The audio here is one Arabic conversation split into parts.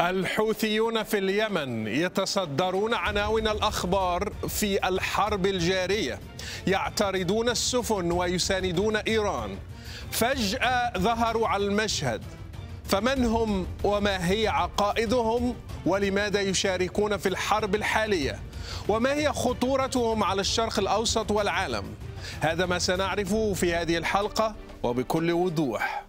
الحوثيون في اليمن يتصدرون عناوين الأخبار في الحرب الجارية. يعترضون السفن ويساندون إيران. فجأة ظهروا على المشهد. فمن هم وما هي عقائدهم؟ ولماذا يشاركون في الحرب الحالية؟ وما هي خطورتهم على الشرق الأوسط والعالم؟ هذا ما سنعرفه في هذه الحلقة وبكل وضوح.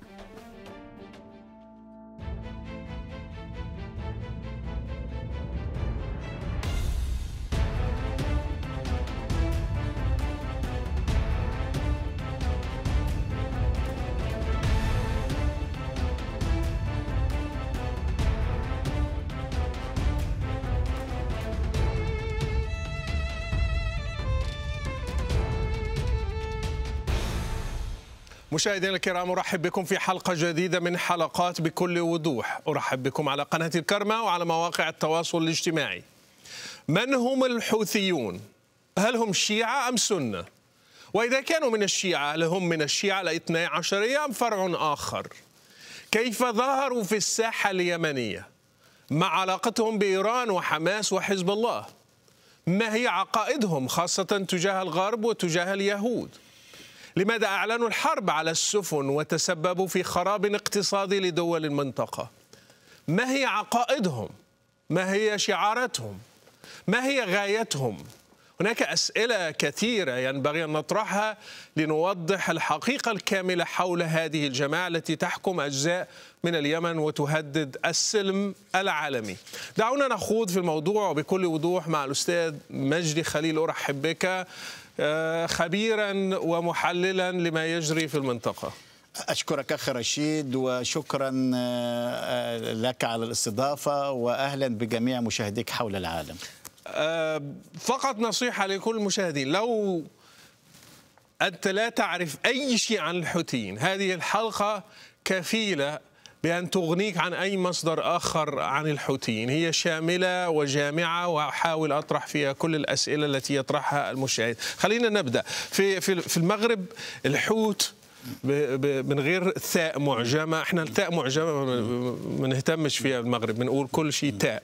مشاهدينا الكرام أرحب بكم في حلقة جديدة من حلقات بكل وضوح. أرحب بكم على قناة الكرمة وعلى مواقع التواصل الاجتماعي. من هم الحوثيون؟ هل هم شيعة أم سنة؟ وإذا كانوا من الشيعة هل هم من الشيعة الاثني عشرية أم فرع آخر؟ كيف ظهروا في الساحة اليمنية؟ ما علاقتهم بإيران وحماس وحزب الله؟ ما هي عقائدهم خاصة تجاه الغرب وتجاه اليهود؟ لماذا أعلنوا الحرب على السفن وتسببوا في خراب اقتصادي لدول المنطقة؟ ما هي عقائدهم؟ ما هي شعاراتهم؟ ما هي غايتهم؟ هناك أسئلة كثيرة ينبغي أن نطرحها لنوضح الحقيقة الكاملة حول هذه الجماعة التي تحكم أجزاء من اليمن وتهدد السلم العالمي. دعونا نخوض في الموضوع وبكل وضوح مع الأستاذ مجدي خليل أرحب بك. خبيرا ومحللا لما يجري في المنطقة. أشكرك أخي رشيد وشكرا لك على الاستضافة وأهلا بجميع مشاهديك حول العالم. فقط نصيحة لكل المشاهدين لو أنت لا تعرف أي شيء عن الحوثيين هذه الحلقة كفيلة بأن تغنيك عن أي مصدر آخر عن الحوثيين. هي شاملة وجامعة وأحاول أطرح فيها كل الأسئلة التي يطرحها المشاهد. خلينا نبدأ. في, في, في المغرب الحوت من غير ثاء معجمة. إحنا الثاء معجمة ما نهتمش فيها المغرب. بنقول كل شيء تاء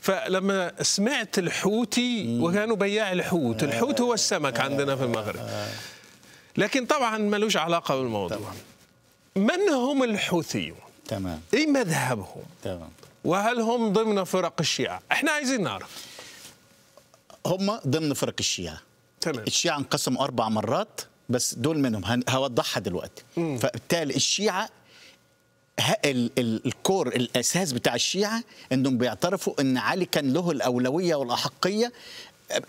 فلما سمعت الحوتي وكانوا بياع الحوت الحوت هو السمك عندنا في المغرب. لكن طبعا ملوش علاقة بالموضوع. من هم الحوثيون؟ تمام. إيه مذهبهم؟ تمام. وهل هم ضمن فرق الشيعة؟ إحنا عايزين نعرف. هم ضمن فرق الشيعة. تمام. الشيعة انقسموا أربع مرات بس دول منهم. هوضحها دلوقتي. مم. فبالتالي الشيعة ال ال الكور الأساس بتاع الشيعة إنهم بيعترفوا إن علي كان له الأولوية والأحقية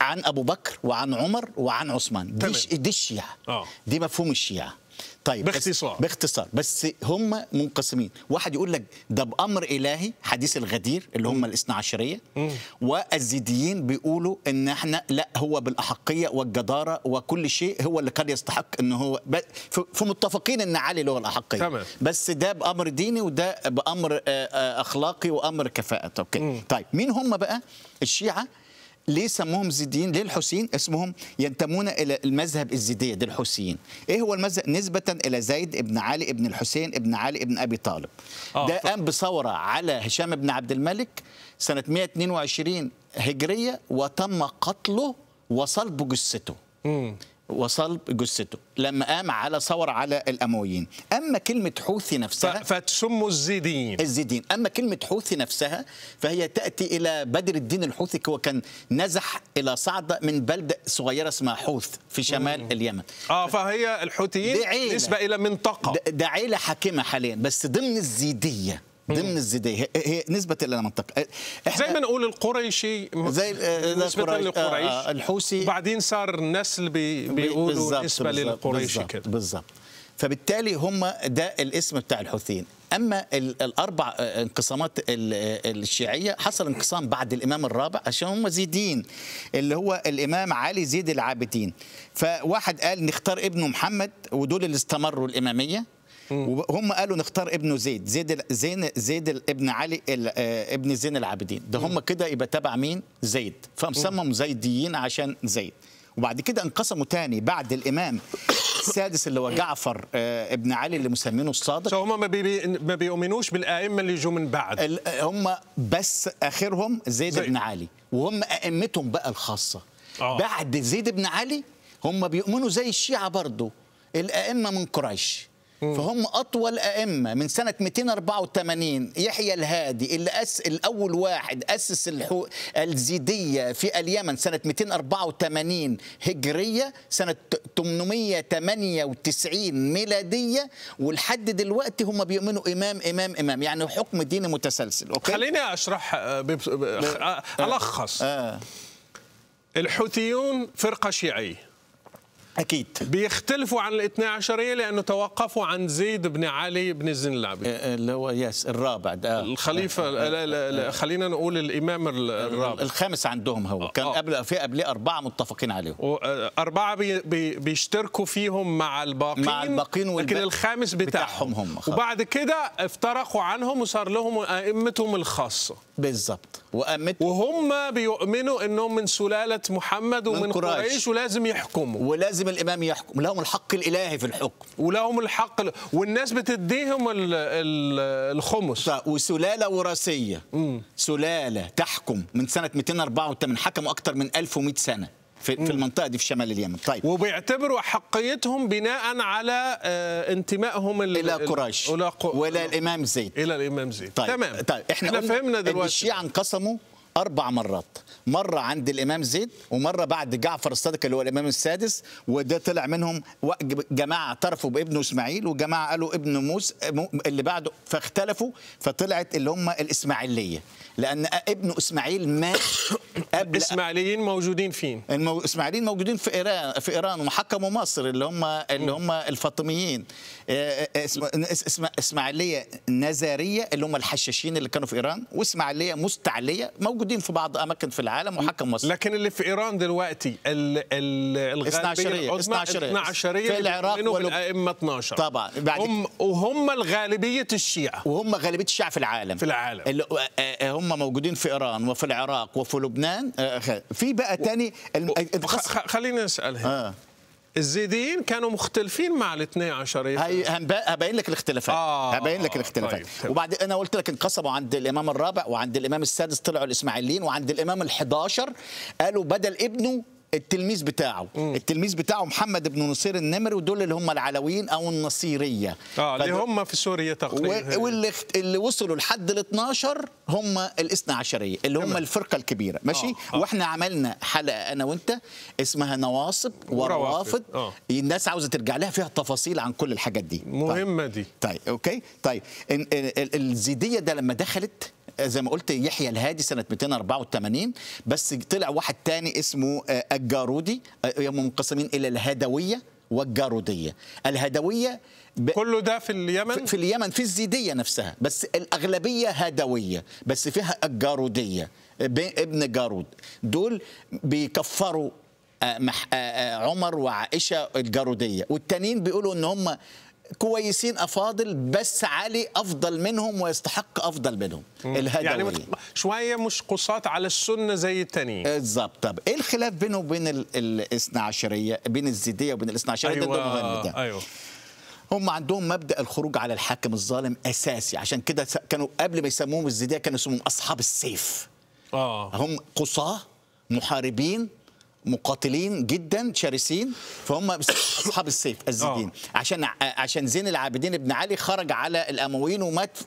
عن أبو بكر وعن عمر وعن عثمان. دي, دي الشيعة. آه. دي مفهوم الشيعة. طيب باختصار. باختصار. بس هم منقسمين. واحد يقول لك ده بأمر إلهي حديث الغدير اللي هم الاثنا عشرية. والزيديين بيقولوا إن إحنا لا هو بالأحقية والجدارة وكل شيء هو اللي كان يستحق إن هو فمتفقين إن علي له الأحقية. تمام. بس ده بأمر ديني وده بأمر أخلاقي وأمر كفاءة. أوكي طيب مين هم بقى؟ الشيعة ليه سموهم زيديين؟ ليه الحوثيين اسمهم ينتمون إلى المذهب الزيدية دي الحوثيين. إيه هو المذهب؟ نسبة إلى زيد ابن علي ابن الحسين ابن علي ابن أبي طالب. آه، ده قام بثورة على هشام بن عبد الملك سنة 122 هجرية وتم قتله وصلب جثته. وصلب جثته لما قام على ثورة على الأمويين. أما كلمة حوثي نفسها فتسموا الزيديين الزيدين. أما كلمة حوثي نفسها فهي تأتي إلى بدر الدين الحوثي هو كان نزح إلى صعدة من بلدة صغيرة اسمها حوث في شمال اليمن. آه فهي الحوثيين. نسبة إلى منطقة. ده, ده عيلة حاكمة حاليا بس ضمن الزيدية. ضمن الزيدية. هي, هي نسبة إلى منطقة. زي ما نقول القريشي زي آه، قريش- للقريش آه، الحوثي. وبعدين صار نسل بي بيقولوا بالظبط، نسبة بالظبط، للقريش بالظبط، كده. بالظبط فبالتالي هم ده الاسم بتاع الحوثيين. أما ال- الأربع آه، انقسامات ال- الشيعية حصل انقسام بعد الإمام الرابع عشان هم زيدين اللي هو الإمام علي زيد العابدين. فواحد قال نختار ابنه محمد ودول اللي استمروا الإمامية. وهم قالوا نختار ابنه زيد زيد زين زيد ابن علي آه، ابن زين العابدين. ده هم كده يبقى تبع مين؟ زيد. فمسمم زيديين عشان زيد. وبعد كده انقسموا تاني بعد الإمام السادس اللي هو جعفر آه، ابن علي اللي مسمينه الصادق. هم ما, بي ما بيؤمنوش بالأئمة اللي جو من بعد. هم بس آخرهم زيد, زيد. بن علي. وهم أئمتهم بقى الخاصة. آه. بعد زيد بن علي هم بيؤمنوا زي الشيعة برضو. الأئمة من قريش. فهم أطول أئمة من سنة 284 يحيى الهادي اللي أس الأول واحد أسس الحو... الزيدية في اليمن سنة 284 هجرية سنة 898 ميلادية. ولحد دلوقتي هم بيؤمنوا امام امام إمام. يعني حكم ديني متسلسل أوكي؟ خليني أشرح آه، ب- آه، ألخص. آه. الحوثيون فرقة شيعية. أكيد. بيختلفوا عن الاثنى عشرية لأنه توقفوا عن زيد بن علي بن زين العابدين آه، اللي هو يس الرابع ده. الخليفة لا لا لا خلينا نقول الإمام ال- الرابع. الخامس عندهم هو. كان آه. قبل في قبليه أربعة متفقين عليهم. آه، أربعة بي بي بيشتركوا فيهم مع الباقين مع الباقين والب- لكن الخامس بتاعهم, بتاعهم هم. وبعد كده افترقوا عنهم وصار لهم أئمتهم الخاصة. بالظبط وأمت وهم بيؤمنوا إنهم من سلالة محمد ومن قريش. قريش ولازم يحكموا. ولازم الإمام يحكم. لهم الحق الإلهي في الحكم. ولهم الحق والناس بتديهم ال- ال- الخمس. وسلالة وراثية. سلالة تحكم من سنة 284 حكموا أكثر من 1100 سنة في, في المنطقة دي في شمال اليمن. طيب. وبيعتبروا حقيتهم بناء على آه، انتمائهم ال- إلى ال- قريش. إلى ق- ولا الإمام زيد. إلى الإمام زيد. طيب. تمام. طيب. إحنا, إحنا فهمنا دلوقتي. الشيعة انقسموا أربع مرات. مرة عند الإمام زيد ومرة بعد جعفر الصادق اللي هو الإمام السادس وده طلع منهم جماعة اعترفوا بابنه إسماعيل وجماعة قالوا ابن موسى اللي بعده فاختلفوا فطلعت اللي هم الإسماعيلية لأن ابنه إسماعيل مات قبل اسماعيليين موجودين فين. الاسماعيليين موجودين في ايران في إيران وحكموا مصر اللي هم اللي هم الفاطميين اسم... اسم... إسماعيلية نزارية اللي هم الحشاشين اللي كانوا في إيران وإسماعيلية مستعلية موجودين في بعض أماكن في العالم وحكم مصر لكن اللي في إيران دلوقتي ال ال اثنا الغالبيه عشرية، العظمى اثنا عشرية. 12 في العراق ولب- والائمه 12 طبعا. بعد- هم وهم الغالبية الشيعة وهم غالبية الشعب في العالم في العالم. اللي آه، آه، هم موجودين في إيران وفي العراق وفي لبنان آه، في بقى تاني الم- خ- خ- خليني أسأل هنا آه. الزيديين كانوا مختلفين مع الاثني عشرية هي هبين لك الاختلافات. آه، هبين لك الاختلافات. طيب، تمام. وبعد أنا قلت لك انقسموا. عند الإمام الرابع وعند الإمام السادس طلعوا الإسماعيليين وعند الإمام ال11 قالوا بدل ابنه التلميذ بتاعه التلميذ بتاعه محمد بن نصير النمري ودول اللي هم العلويين أو النصيرية آه اللي هم في سوريا تقريبا واللي اللي وصلوا لحد ال 12 هم الاثنى عشرية اللي هم. الفرقة الكبيرة ماشي آه، آه. وإحنا عملنا حلقة أنا وأنت اسمها نواصب وروافد. آه. الناس عاوزة ترجع لها فيها تفاصيل عن كل الحاجات دي طيب. مهمة دي طيب أوكي طيب الزيدية ده لما دخلت زي ما قلت يحيى الهادي سنة 284 بس طلع واحد تاني اسمه آه، الجارودي. آه، هم منقسمين إلى الهدوية والجارودية. الهدوية ب... كله ده في اليمن؟ في- اليمن في الزيدية نفسها. بس الأغلبية هدوية بس فيها الجارودية. ابن جارود. دول بيكفروا آه، آه، آه، عمر وعائشة الجارودية. والتانيين بيقولوا إن هم كويسين أفاضل بس علي أفضل منهم ويستحق أفضل منهم. الهدويه يعني مت- شوية مش قصات على السنة زي التانيين. بالظبط. طب إيه الخلاف بينه وبين ال- الاثنى عشرية بين الزيدية وبين الاثنى عشرية؟ ده, ده مهم ده. أيوه. هم عندهم مبدأ الخروج على الحاكم الظالم أساسي. عشان كده كانوا قبل ما يسموهم الزيدية كانوا يسموهم أصحاب السيف. آه. هم قصاة محاربين مقاتلين جدا شرسين فهم أصحاب السيف الزيدين. عشان ع- عشان زين العابدين بن علي خرج على الأمويين ومات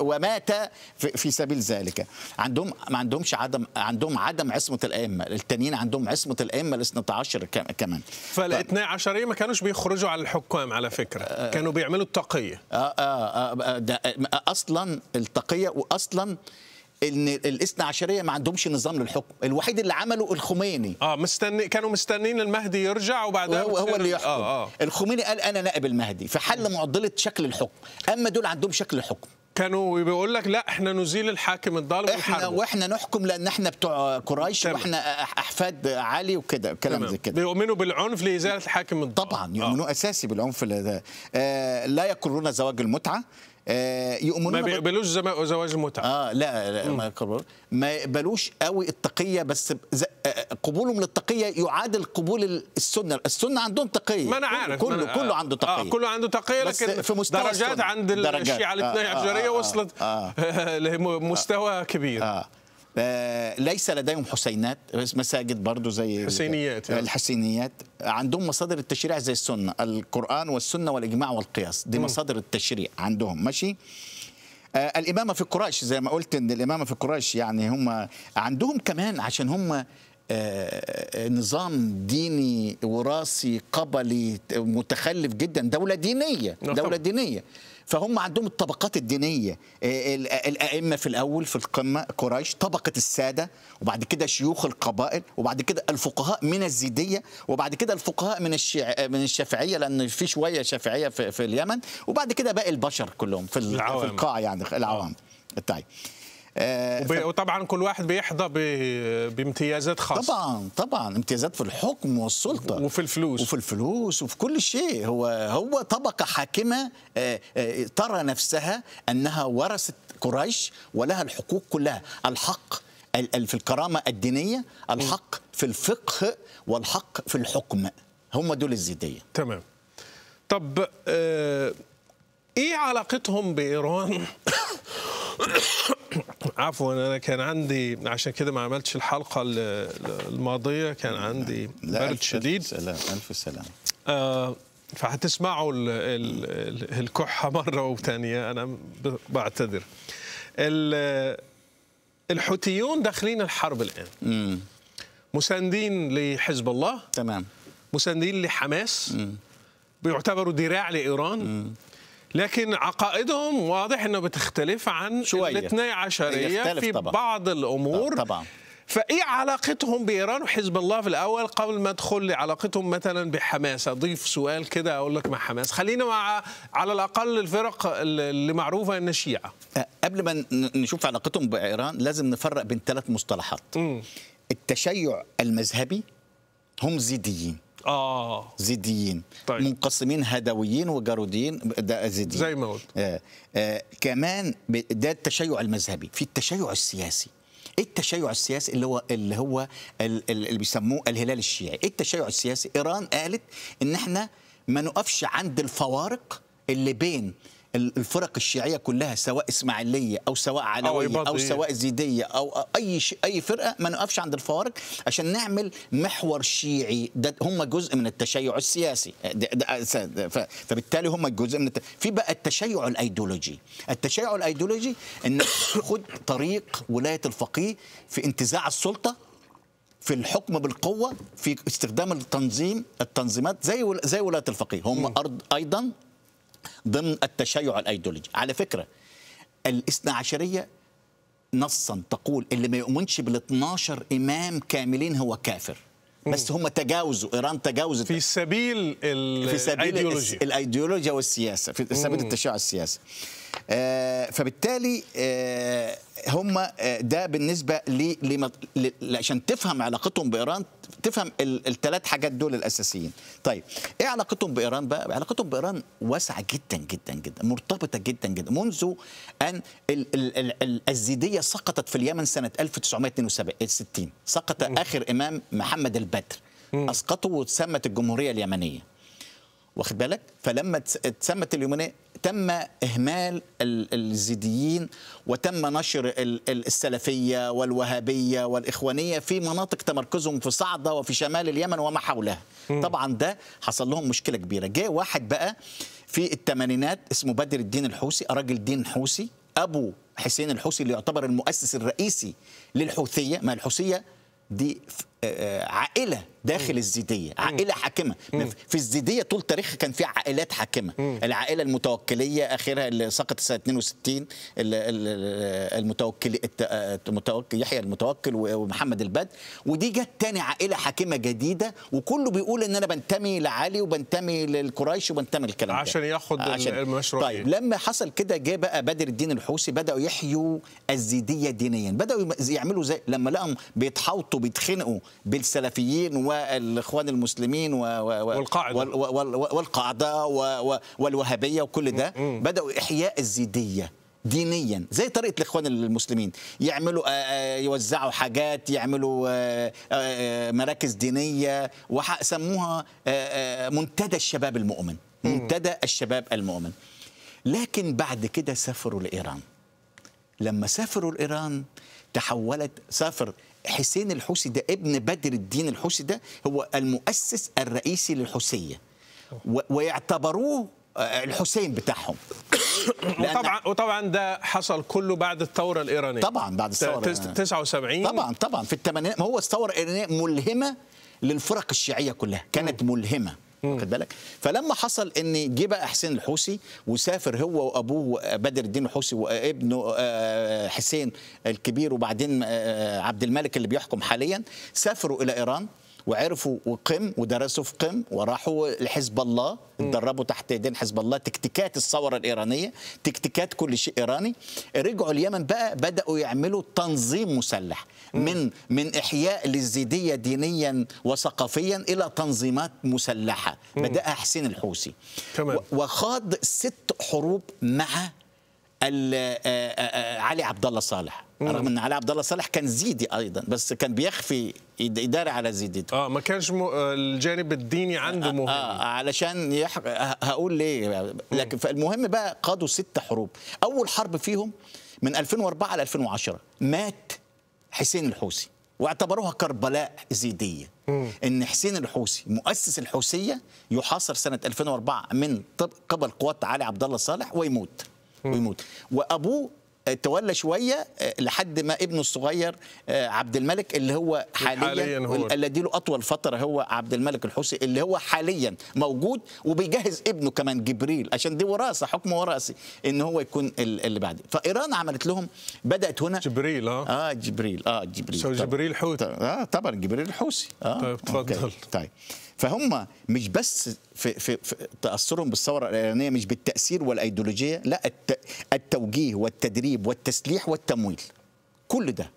ومات في, سبيل ذلك. عندهم ما عندهمش عدم عندهم عدم عصمة الأئمة التانيين عندهم عصمة الأئمة الاثنى عشر كم- كمان. فالاثني عشرية ما كانوش بيخرجوا على الحكام على فكرة. كانوا بيعملوا التقية. آه آه آه ده أصلا التقية واصلا إن الإثنى عشرية ما عندهمش نظام للحكم الوحيد اللي عمله الخميني. آه مستني كانوا مستنين المهدي يرجع وبعدها هو بتصير- اللي يحكم. آه آه. الخميني قال أنا نائب المهدي فحل معضلة شكل الحكم. أما دول عندهم شكل الحكم كانوا بيقول لك لا إحنا نزيل الحاكم الظالم إحنا. وإحنا نحكم لأن إحنا بتوع قريش. وإحنا أحفاد علي وكده كلام. زي كده. بيؤمنوا بالعنف لإزالة الحاكم الظالم. طبعا يؤمنوا أساسي بالعنف ده آه لا يقرون زواج المتعة آه، ما يؤمنون بال- بيقبلوش زواج المتعة آه لا, لا ما. ما يقبلوش قوي التقية بس ز- آه، قبولهم للتقية يعادل قبول السنة السنة عندهم تقية ما أنا عارف كله ما أنا- كله عنده تقية آه كله عنده تقية لكن في مستوى درجات السنة. عند درجات. الشيعة الإثني آه، آه، عشريه آه، وصلت آه. لمستوى كبير آه. آه ليس لديهم حسينات مساجد برضو زي حسينيات يعني. الحسينيات عندهم مصادر التشريع زي السنة القرآن والسنة والإجماع والقياس دي مصادر التشريع عندهم ماشي آه الإمامة في قريش زي ما قلت إن الإمامة في قريش يعني هم عندهم كمان عشان هم آه، نظام ديني وراثي قبلي متخلف جدا دولة دينية نعم. دولة دينية فهم عندهم الطبقات الدينية. آه، ال- الأئمة في الأول في القمة قريش طبقة السادة وبعد كده شيوخ القبائل وبعد كده الفقهاء من الزيدية وبعد كده الفقهاء من الشيع من الشافعية لأن في شوية شافعية في, في اليمن وبعد كده باقي البشر كلهم في, العوام. في القاع يعني العوام. طيب. آه، وطبعا كل واحد بيحظى بامتيازات خاصة. طبعا طبعا امتيازات في الحكم والسلطة. وفي الفلوس. وفي الفلوس وفي كل شيء. هو هو طبقة حاكمة آه، آه، ترى نفسها أنها ورثت قريش ولها الحقوق كلها. الحق ال- ال- في الكرامة الدينية الحق في الفقه والحق في الحكم. هم دول الزيدية. تمام. طب إيه علاقتهم بإيران؟ عفوا أنا كان عندي عشان كده ما عملتش الحلقة ال- ال- الماضية كان عندي برد شديد ألف سلام ألف سلام. آه، فهتسمعوا ال- ال- ال- الكحة مرة وثانية أنا ب- بعتذر. ال- الحوثيون داخلين الحرب امم مساندين لحزب الله. تمام. مساندين لحماس. بيعتبروا دراع لإيران. لكن عقائدهم واضح إنه بتختلف عن شوية. الاثني عشرية يختلف في طبعاً. بعض الأمور طبعاً. فإيه علاقتهم بإيران وحزب الله في الأول قبل ما ادخل لعلاقتهم مثلا بحماس أضيف سؤال كده أقول لك مع حماس خلينا مع على الأقل الفرق اللي معروفة إن الشيعه آه، قبل ما نشوف علاقتهم بإيران لازم نفرق بين ثلاث مصطلحات مم. التشيع المذهبي هم زيديين آه. زيديين. طيب. منقسمين هدويين وجاروديين ده زيديين. زي ما قلت. آه. آه. كمان ده التشيع المذهبي. في التشيع السياسي. إيه التشيع السياسي اللي هو اللي هو ال- ال- اللي بيسموه الهلال الشيعي؟ إيه التشيع السياسي؟ إيران قالت إن إحنا ما نقفش عند الفوارق اللي بين الفرق الشيعية كلها سواء إسماعيلية أو سواء علويه أو, إباضية. سواء زيدية أو أي ش... أي فرقة ما نقفش عند الفوارق عشان نعمل محور شيعي. ده هم جزء من التشيع السياسي. ده ده ده ف... فبالتالي هم جزء من الت... في بقى التشيع الأيديولوجي. التشيع الأيديولوجي انك تاخد طريق ولاية الفقيه في انتزاع السلطة في الحكم بالقوة في استخدام التنظيم التنظيمات زي زي ولاية الفقيه. هم أرض أيضا ضمن التشيع الأيديولوجي. على فكرة الإثنى عشرية نصا تقول اللي ما يؤمنش بال 12 إمام كاملين هو كافر. بس هم تجاوزوا إيران تجاوزت. في سبيل في سبيل الأيديولوجيا. والسياسة في سبيل التشيع السياسي. فبالتالي آه هم آه ده بالنسبة ل- عشان تفهم علاقتهم بإيران تفهم الثلاث حاجات دول الأساسيين. طيب إيه علاقتهم بإيران بقى؟ علاقتهم بإيران واسعة جدا جدا جدا مرتبطة جدا جدا. منذ أن ال ال ال ال الزيدية سقطت في اليمن سنة 1962 سقط آخر إمام محمد البدر. أسقطه وتسمت الجمهورية اليمنية. واخد بالك؟ فلما تس- اتسمت اليمنية تم إهمال ال- الزيديين وتم نشر ال- ال- السلفية والوهابية والإخوانية في مناطق تمركزهم في صعدة وفي شمال اليمن وما حولها. طبعا ده حصل لهم مشكلة كبيرة. جاء واحد بقى في الثمانينات اسمه بدر الدين الحوثي راجل دين حوثي أبو حسين الحوثي اللي يعتبر المؤسس الرئيسي للحوثية. ما الحوثية؟ دي ف- آه، داخل الزيدية عائلة حاكمة. في الزيدية طول تاريخها كان في عائلات حاكمة. العائلة المتوكلية آخرها اللي سقطت سنة 62 ال- ال- المتوكل الت- آه، المتوكل يحيى المتوكل ومحمد البدر. ودي جت تاني عائلة حاكمة جديدة وكله بيقول إن أنا بنتمي لعلي وبنتمي للقريش وبنتمي الكلام ده. عشان ياخد ال- المشروعية. طيب لما حصل كده جه بقى بدر الدين الحوثي بدأوا يحيوا الزيدية دينيا. بدأوا يعملوا زي لما لقوا بيتحاوطوا بيتخنقوا بالسلفيين و والاخوان المسلمين و و والقاعدة. و و والوهابية وكل ده. بدأوا إحياء الزيدية دينيا زي طريقة الإخوان المسلمين. يعملوا آه، آه، يوزعوا حاجات يعملوا آه، مراكز دينية وسموها منتدى الشباب المؤمن. منتدى الشباب المؤمن. لكن بعد كده سافروا لإيران. لما سافروا لإيران تحولت سافر حسين الحوسي ده ابن بدر الدين الحوسي ده هو المؤسس الرئيسي للحوسيه ويعتبروه آه، الحسين بتاعهم. وطبعا وطبعا ده حصل كله بعد الثورة الإيرانية. طبعا بعد الثورة. تس- 79 طبعا طبعا. في الثمانينات ما هو الثورة الإيرانية ملهمة للفرق الشيعية كلها كانت ملهمة. واخد بالك؟ فلما حصل إن جه بقى حسين الحوسي وسافر هو وأبوه بدر الدين الحوسي وابنه آه، حسين الكبير وبعدين آه، عبد الملك اللي بيحكم حاليا سافروا إلى إيران. وعرفوا قم ودرسوا في قم وراحوا لحزب الله اتدربوا تحت يدين حزب الله تكتيكات الثورة الإيرانية تكتيكات كل شيء إيراني. رجعوا اليمن بقى بدأوا يعملوا تنظيم مسلح من من إحياء للزيدية دينيا وثقافيا إلى تنظيمات مسلحة. بدأها حسين. و- وخاض ست حروب مع علي عبد الله صالح رغم إن علي عبد الله صالح كان زيدي أيضا بس كان بيخفي يداري على زيدته آه ما كانش م... آه، الجانب الديني عنده مهم. آه علشان يح... هقول ليه. لكن فالمهم بقى قادوا ست حروب. أول حرب فيهم من 2004 ل 2010 مات حسين الحوسي واعتبروها كربلاء زيدية. إن حسين الحوسي مؤسس الحوسيه يحاصر سنة 2004 من قبل قوات علي عبد الله صالح ويموت. ويموت وأبوه تولى شوية آه، لحد ما ابنه الصغير آه، عبد الملك اللي هو حاليا, حالياً هو. الذي له أطول فترة هو عبد الملك الحوثي اللي هو حاليا موجود وبيجهز ابنه كمان جبريل عشان دي وراثه حكم وراثي إن هو يكون ال- اللي بعد فإيران عملت لهم بدأت هنا جبريل آه آه جبريل آه جبريل سو. جبريل حوت. آه طبعا جبريل الحوثي آه طيب، اتفضل. طيب فهم مش بس في, في, في تأثرهم بالثورة الإيرانية مش بالتأثير والأيديولوجية لا الت التوجيه والتدريب والتسليح والتمويل. كل ده.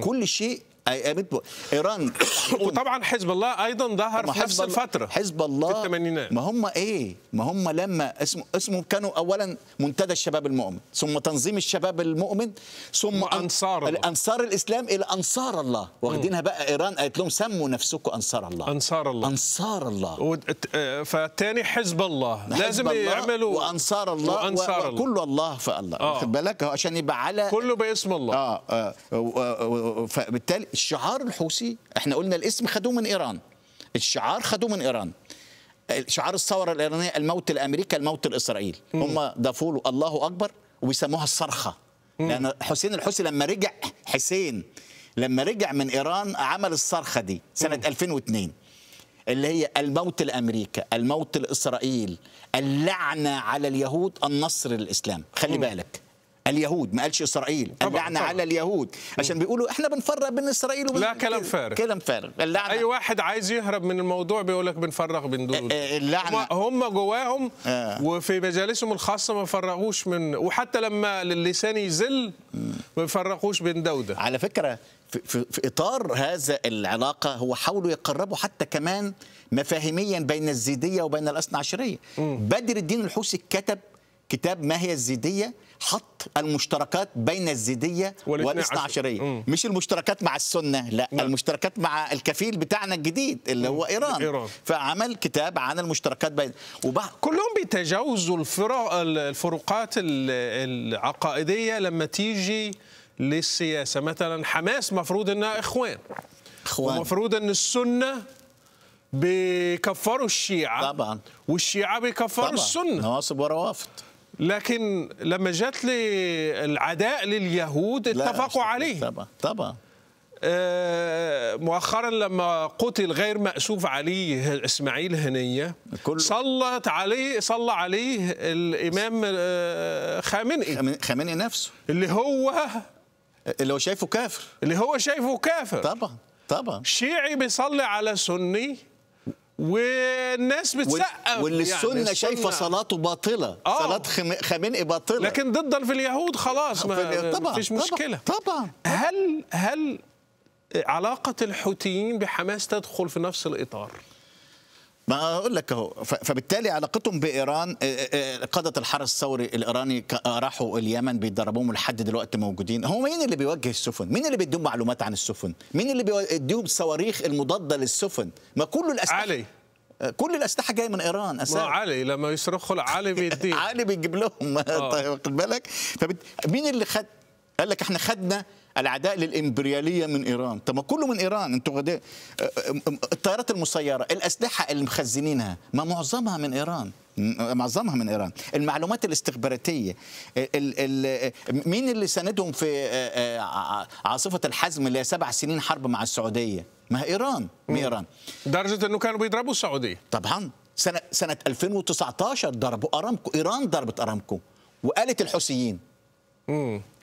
كل شيء قامت به. إيران. وطبعا حزب الله أيضا ظهر في نفس الفترة حزب الله في الثمانينات. ما هم إيه؟ ما هم لما اسمه اسمه كانوا اولا منتدى الشباب المؤمن ثم تنظيم الشباب المؤمن ثم وأنصار الله. الأنصار الإسلام إلى أنصار الله. واخدينها بقى إيران قالت لهم سموا نفسكم أنصار الله. أنصار الله. أنصار الله. وت- آه، فالتاني حزب الله. لازم الله يعملوا وأنصار الله وأنصار الله. وكل الله في الله آه. واخد بالك؟ عشان يبقى على كله باسم الله. آه, آه فبالتالي الشعار الحوثي إحنا قلنا الاسم خدوه من إيران. الشعار خدوه من إيران. شعار الثورة الإيرانية الموت لامريكا الموت لاسرائيل هم ضافوا له الله أكبر وبيسموها الصرخة. لأن حسين الحوثي لما رجع حسين لما رجع من إيران عمل الصرخة دي سنة 2002 اللي هي الموت لامريكا الموت لاسرائيل اللعنة على اليهود النصر للإسلام. خلي بالك. اليهود ما قالش إسرائيل اللعنه. على اليهود عشان بيقولوا إحنا بنفرق بين إسرائيل وبين لا، كلام فارغ. كلام فارغ اللعنة أي واحد عايز يهرب من الموضوع بيقول لك بنفرغ بين دول اللعنة. هم هم جواهم آه. وفي مجالسهم الخاصة ما فرغوش من وحتى لما اللسان يزل ما يفرقوش بين ده وده على فكرة في, في, في إطار هذا العلاقة هو حاولوا يقربوا حتى كمان مفاهيميا بين الزيدية وبين الاثنى عشرية بدر الدين الحوثي كتب كتاب ما هي الزيدية؟ حط المشتركات بين الزيدية والإثنى والإثنى عشر. عشرية. مم. مش المشتركات مع السنة لا لا. المشتركات مع الكفيل بتاعنا الجديد اللي هو إيران, إيران. فعمل كتاب عن المشتركات بين وبعد كلهم بيتجاوزوا الفرق الفروقات ال- العقائدية لما تيجي للسياسة. مثلا حماس مفروض إنها إخوان. إخوان. ومفروض إن السنة بيكفروا الشيعة. طبعا. والشيعة بيكفروا طبعا. السنة. نواصب وروافد لكن لما جات لي العداء لليهود اتفقوا عليه. طبعا طبعا. آه، مؤخرا لما قتل غير مأسوف عليه إسماعيل هنية كل- صلت عليه صلى عليه الإمام آه، خامنئي- خامنئي نفسه. اللي هو اللي هو شايفه كافر. اللي هو شايفه كافر. طبعا طبعا. شيعي بيصلي على سني والناس وال- بتسقف واللي يعني السنة شايفة صلاته باطلة آه. صلاة خامنئي باطلة. لكن ضدا في اليهود خلاص ما طبعا فيش طبعا مشكلة. طبعا. هل هل علاقة الحوثيين بحماس تدخل في نفس الإطار؟ ما أقول لك أهو. فبالتالي علاقتهم بإيران آه، آه، قادة الحرس الثوري الإيراني آه، راحوا اليمن بيدربوهم لحد دلوقتي موجودين. هو مين اللي بيوجه السفن؟ مين اللي بيديهم معلومات عن السفن؟ مين اللي بيديهم الصواريخ المضادة للسفن؟ ما كل الاسلحه علي. آه، كل الأسلحة جاية من إيران أساسا. علي لما يصرخوا علي بيديه علي بيجيب لهم. طيب واخد بالك؟ فبت... مين اللي خد قال لك إحنا خدنا العداء للإمبريالية من إيران. طب ما كله من إيران. أنتوا غدا... الطيارات المسيرة الأسلحة اللي مخزنينها ما معظمها من إيران. م- معظمها من إيران. المعلومات الاستخباراتية ال... ال... مين اللي ساندهم في عاصفة الحزم اللي هي سبع سنين حرب مع السعودية؟ ما هي إيران. من إيران. لدرجة أنه كانوا بيضربوا السعودية. طبعا. سنة سنة 2019 ضربوا أرامكو. إيران ضربت أرامكو وقالت الحوثيين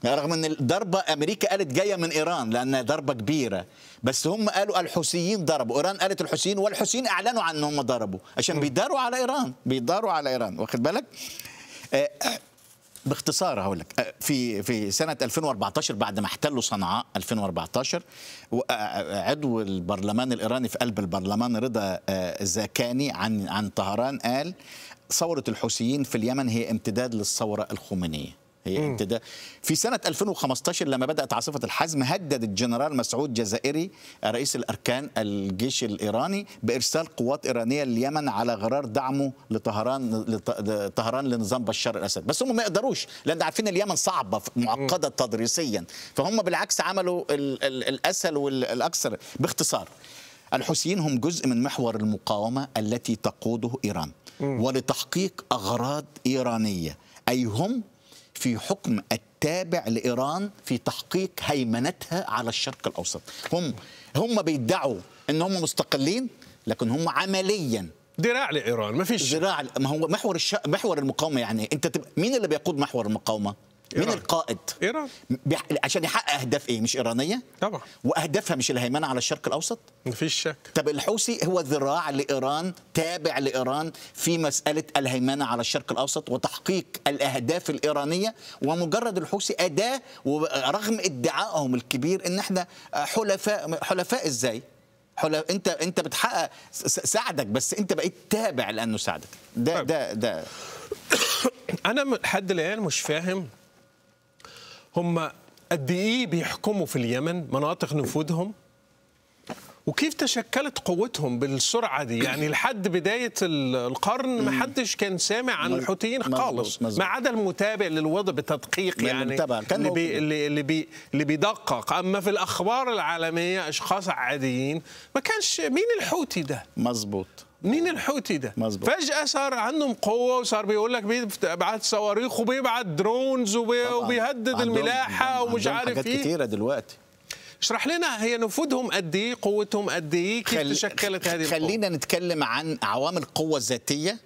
رغم إن الضربه أمريكا قالت جاية من إيران لانها ضربة كبيرة. بس هم قالوا الحوثيين ضربوا. إيران قالت الحوثيين والحوثيين أعلنوا عن ان هم ضربوا. عشان بيداروا على إيران. بيداروا على إيران. واخد بالك؟ آه، آه، باختصار هقول لك. آه، في في سنة 2014 بعد ما احتلوا صنعاء 2014 و- آه، عضو البرلمان الإيراني في قلب البرلمان رضا زاكاني عن عن طهران قال ثورة الحوثيين في اليمن هي امتداد للثورة الخمينية. هي امتداد في سنة 2015 لما بدأت عاصفة الحزم هدد الجنرال مسعود جزائري رئيس الأركان الجيش الإيراني بإرسال قوات إيرانية لليمن على غرار دعمه لطهران لط- طهران لنظام بشار الأسد. بس هم ما يقدروش لأن عارفين اليمن صعبة معقدة تدريسيا. فهم بالعكس عملوا ال- ال- الأسهل والأكثر باختصار. الحوثيين هم جزء من محور المقاومة التي تقوده إيران. ولتحقيق أغراض إيرانية. أي هم في حكم التابع لإيران في تحقيق هيمنتها على الشرق الأوسط. هم هم بيدعوا أن هم مستقلين لكن هم عمليا. دراع لإيران ما فيش. ذراع ما هو محور الش... محور المقاومة يعني أنت تب... مين اللي بيقود محور المقاومة؟ مين إيران. القائد؟ إيران بيح... عشان يحقق أهداف إيه؟ مش إيرانية؟ طبعا وأهدافها مش الهيمنة على الشرق الأوسط؟ ما فيش شك طب الحوثي هو ذراع لإيران تابع لإيران في مسألة الهيمنة على الشرق الأوسط وتحقيق الأهداف الإيرانية ومجرد الحوثي أداة ورغم ادعائهم الكبير إن إحنا حلفاء حلفاء إزاي؟ حلف أنت أنت بتحقق ساعدك بس أنت بقيت تابع لأنه ساعدك ده طيب. ده ده أنا م- لحد الآن مش فاهم هم قد إيه بيحكموا في اليمن؟ مناطق نفوذهم. وكيف تشكلت قوتهم بالسرعة دي؟ يعني لحد بداية ال- القرن ما حدش كان سامع عن الحوثيين خالص. ما عدا المتابع للوضع بتدقيق يعني اللي, بي. اللي, اللي, بي اللي بيدقق. أما في الأخبار العالمية أشخاص عاديين. ما كانش مين الحوثي ده؟ مظبوط. مين الحوثي ده؟ مظبوط. فجأة صار عندهم قوة وصار بيقول لك بيبعت صواريخ وبيبعت drones وبي. وبيهدد عندهم- الملاحة ومش عندهم عارف حاجات إيه كتيرة دلوقتي اشرح لنا هي نفوذهم قد إيه قوتهم قد إيه كيف خل- تشكلت هذه القوة؟ خلينا نتكلم عن عوامل قوة ذاتية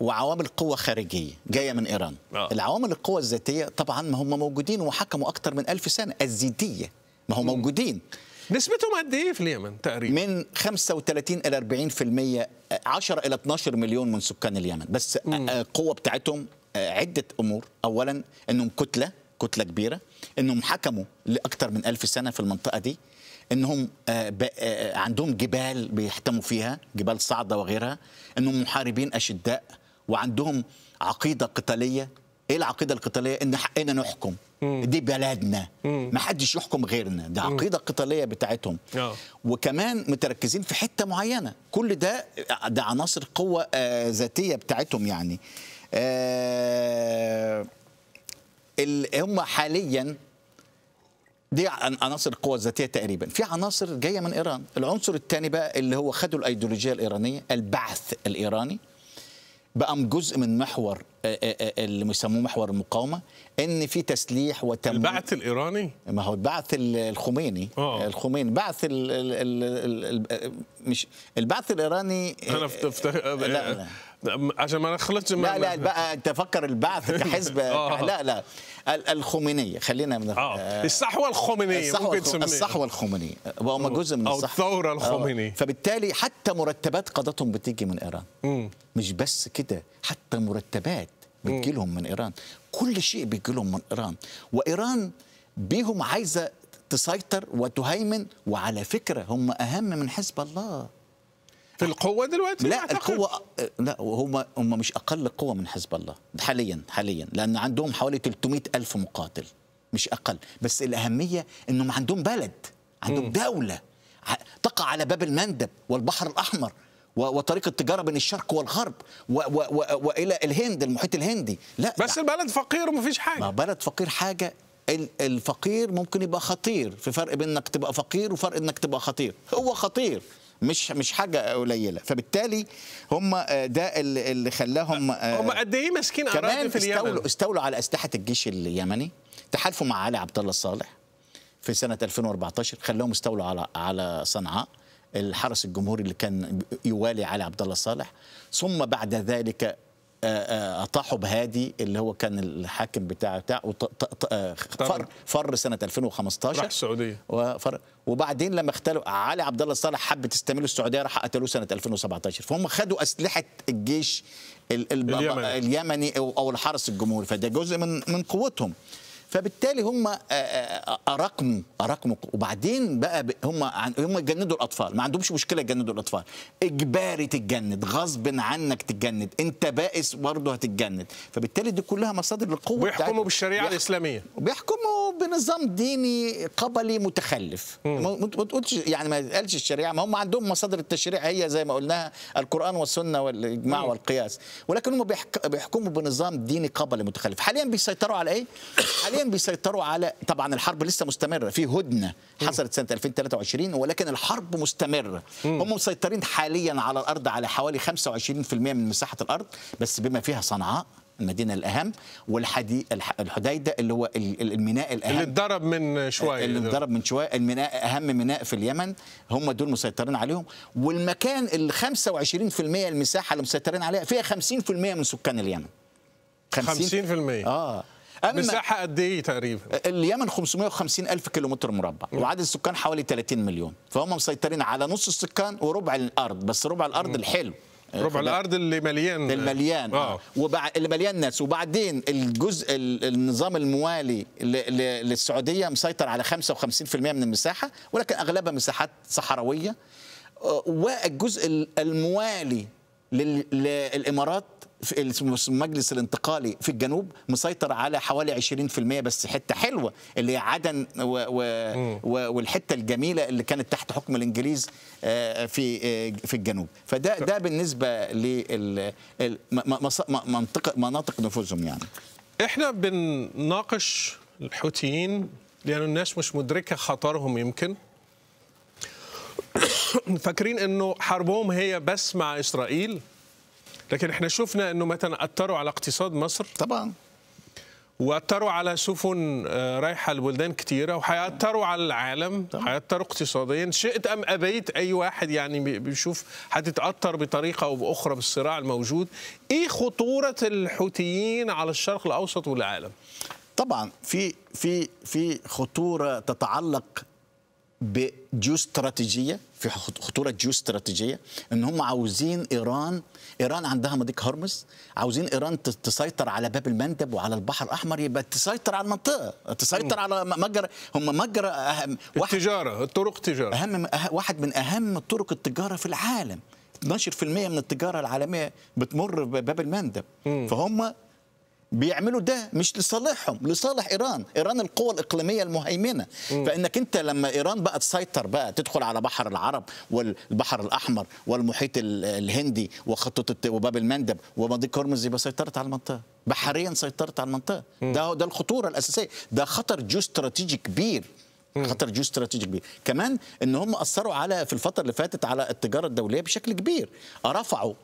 وعوامل قوة خارجية جاية من إيران آه. العوامل القوة الذاتية طبعا ما هم موجودين وحكموا أكثر من ألف سنة الزيدية ما هم موجودين نسبتهم قد إيه في اليمن تقريبا؟ من 35 إلى 40% 10 إلى 12 مليون من سكان اليمن. بس القوة بتاعتهم آه، عدة أمور. أولا أنهم كتلة كتلة كبيرة. أنهم حكموا لأكثر من ألف سنة في المنطقة دي إنهم آه، آه، عندهم جبال بيحتموا فيها جبال صعدة وغيرها. إنهم محاربين أشداء وعندهم عقيدة قتالية. إيه العقيدة القتالية؟ إن حقنا نحكم. دي بلدنا. ما حدش يحكم غيرنا. ده عقيدة قتالية بتاعتهم. آه. وكمان متركزين في حتة معينة. كل ده ده عناصر قوة آه، ذاتية بتاعتهم يعني. آه، هم حاليا دي عن- عناصر القوى الذاتيه تقريبا. في عناصر جاية من إيران. العنصر الثاني بقى اللي هو خدوا الأيديولوجية الإيرانية البعث الإيراني. بقى جزء من محور آه، آه، آه، اللي بيسموه محور المقاومة إن في تسليح وتمويل البعث الإيراني؟ ما هو البعث ال- الخميني. آه. الخميني. بعث ال ال ال ال ال مش البعث الإيراني أنا افتكر لا لا. عشان ما نخلطش لا لا بقى انت فكر البعث كحزب. آه. لا لا. ال- الخمينيه خلينا من آه. الصحوة الخمينيه الصحوة الخ- الصحوة الخمينيه وهم جزء من الصحوة. الخمينية. آه. فبالتالي حتى مرتبات قادتهم بتيجي من إيران. مش بس كده حتى مرتبات بتجيلهم من إيران. كل شيء بيجيلهم من إيران. وإيران بيهم عايزة تسيطر وتهيمن وعلى فكرة هم أهم من حزب الله. في القوة دلوقتي لا أعتقد. القوة لا هم هم مش أقل قوة من حزب الله حاليا حاليا لأن عندهم حوالي 300 ألف مقاتل مش أقل. بس الأهمية أنهم عندهم بلد عندهم دولة. ع- تقع على باب المندب والبحر الأحمر وطريق التجارة بين الشرق والغرب و و و وإلى الهند المحيط الهندي. لا بس البلد فقير ومفيش ما حاجة بلد فقير حاجة. ال- الفقير ممكن يبقى خطير في فرق بين إنك تبقى فقير وفرق إنك تبقى خطير. هو خطير. مش مش حاجة قليلة. فبالتالي هم آه، ده اللي خلاهم آه، هم قد إيه ماسكين كمان اراضي في اليمن؟ استولوا استولوا على أسلحة الجيش اليمني. تحالفوا مع علي عبد الله صالح في سنة 2014 خلاهم استولوا على على صنعاء. الحرس الجمهوري اللي كان يوالي علي عبد الله صالح ثم بعد ذلك آه، أطاحوا بهادي اللي هو كان الحاكم بتاع بتاع فر فر سنة 2015 راح السعودية. وفر وبعدين لما اختلوا علي عبد الله صالح حب تستميل السعودية راح قتلوه سنة 2017 فهم خدوا أسلحة الجيش ال- ال- اليمني. اليمني أو أو الحرس الجمهوري. فده جزء من من قوتهم. فبالتالي هم آه، آه، أراقموا أراقموا. وبعدين بقى هم هم يجندوا الأطفال. ما عندهمش مشكلة يجندوا الأطفال. إجباري تتجند غصب عنك تتجند. أنت بائس برضه هتتجند. فبالتالي دي كلها مصادر القوه ويحكموا بتاعتهم. بالشريعة بيح- الإسلامية. بيحكموا بنظام ديني قبلي متخلف. ما تقولش يعني ما يتقالش الشريعة. ما هم عندهم مصادر التشريع هي زي ما قلناها القرآن والسنة والإجماع مم. والقياس. ولكن هم بيحك- بيحكموا بنظام ديني قبلي متخلف. حاليا بيسيطروا على إيه؟ حاليا بيسيطروا على طبعا الحرب لسه مستمرة في هدنة حصلت سنة 2023 ولكن الحرب مستمرة. هم مسيطرين حاليا على الأرض على حوالي 25% من مساحة الأرض بس بما فيها صنعاء المدينة الأهم والحدي الح- الحديدة اللي هو ال- ال- الميناء الأهم. اللي اتضرب من شوية. اللي ده. انضرب من شوية الميناء أهم ميناء في اليمن. هم دول مسيطرين عليهم. والمكان اللي 25% المساحة اللي مسيطرين عليها فيها 50% من سكان اليمن. 50% آه. أما مساحة قد إيه تقريبا؟ اليمن 550 ألف كيلومتر مربع وعدد السكان حوالي 30 مليون فهم مسيطرين على نص السكان وربع الأرض بس ربع الأرض الحلو. ربع الأرض اللي مليان. المليان. آه. آه. وبع... اللي مليان ناس. وبعدين الجزء ال- النظام الموالي ل... ل... للسعودية مسيطر على 55% من المساحة ولكن أغلبها مساحات صحراوية. آه، والجزء ال- الموالي لل... للإمارات في المجلس الانتقالي في الجنوب مسيطر على حوالي 20% بس حتة حلوة اللي هي عدن و... و... والحتة الجميلة اللي كانت تحت حكم الإنجليز آه، في آه، في الجنوب. فده ده بالنسبة لل ال- م- م- مص- م- منطقه مناطق نفوذهم يعني. إحنا بنناقش الحوثيين لأن الناس مش مدركة خطرهم يمكن. فاكرين إنه حربهم هي بس مع إسرائيل؟ لكن إحنا شفنا إنه مثلا أثروا على اقتصاد مصر. طبعا. وأثروا على سفن آه، رايحة لبلدان كثيره وحيأثروا على العالم حيأثروا اقتصاديا. شئت أم أبيت أي واحد يعني بي- بيشوف هتتاثر بطريقة أو بأخرى بالصراع الموجود إيه خطورة الحوثيين على الشرق الأوسط والعالم؟ طبعا. في في في خطورة تتعلق بجيوستراتيجية في خط- خطورة جيوستراتيجية إن هم عاوزين إيران إيران عندها مضيق هرمز عاوزين إيران تسيطر على باب المندب وعلى البحر الأحمر يبقى تسيطر على المنطقة تسيطر على مجرى هم مجرى أهم واحد التجارة الطرق تجارة. أهم أه- واحد من أهم طرق التجارة في العالم. 12% من التجارة العالمية بتمر بباب المندب. فهم بيعملوا ده مش لصالحهم لصالح إيران. إيران القوى الإقليمية المهيمنة. فإنك أنت لما إيران بقى تسيطر بقى تدخل على بحر العرب والبحر الأحمر والمحيط ال- الهندي وخطوط وباب المندب ومضيق هرمز يبقى سيطرت على المنطقة. بحريا سيطرت على المنطقة. ده ده الخطورة الأساسية. ده خطر جيوستراتيجي كبير. خطر جيو استراتيجي كبير. كمان إن هم أثروا على في الفترة اللي فاتت على التجارة الدولية بشكل كبير. رفعوا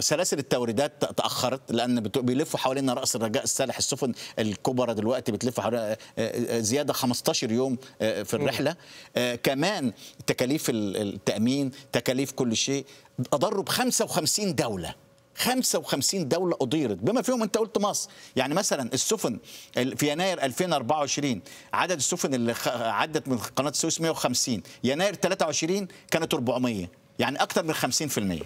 سلاسل التوريدات تأخرت لأن بيلفوا حوالين رأس الرجاء السالح السفن الكبرى دلوقتي بتلف حوالين آه، آه، زيادة 15 يوم آه، في الرحلة. آه، كمان تكاليف ال- التأمين تكاليف كل شيء اضروا ب 55 دولة. 55 دولة أضيرت. بما فيهم أنت قلت مصر. يعني مثلا السفن ال- في يناير 2024 عدد السفن اللي عدت من قناة السويس 150 يناير 23 كانت 400 يعني أكثر من 50%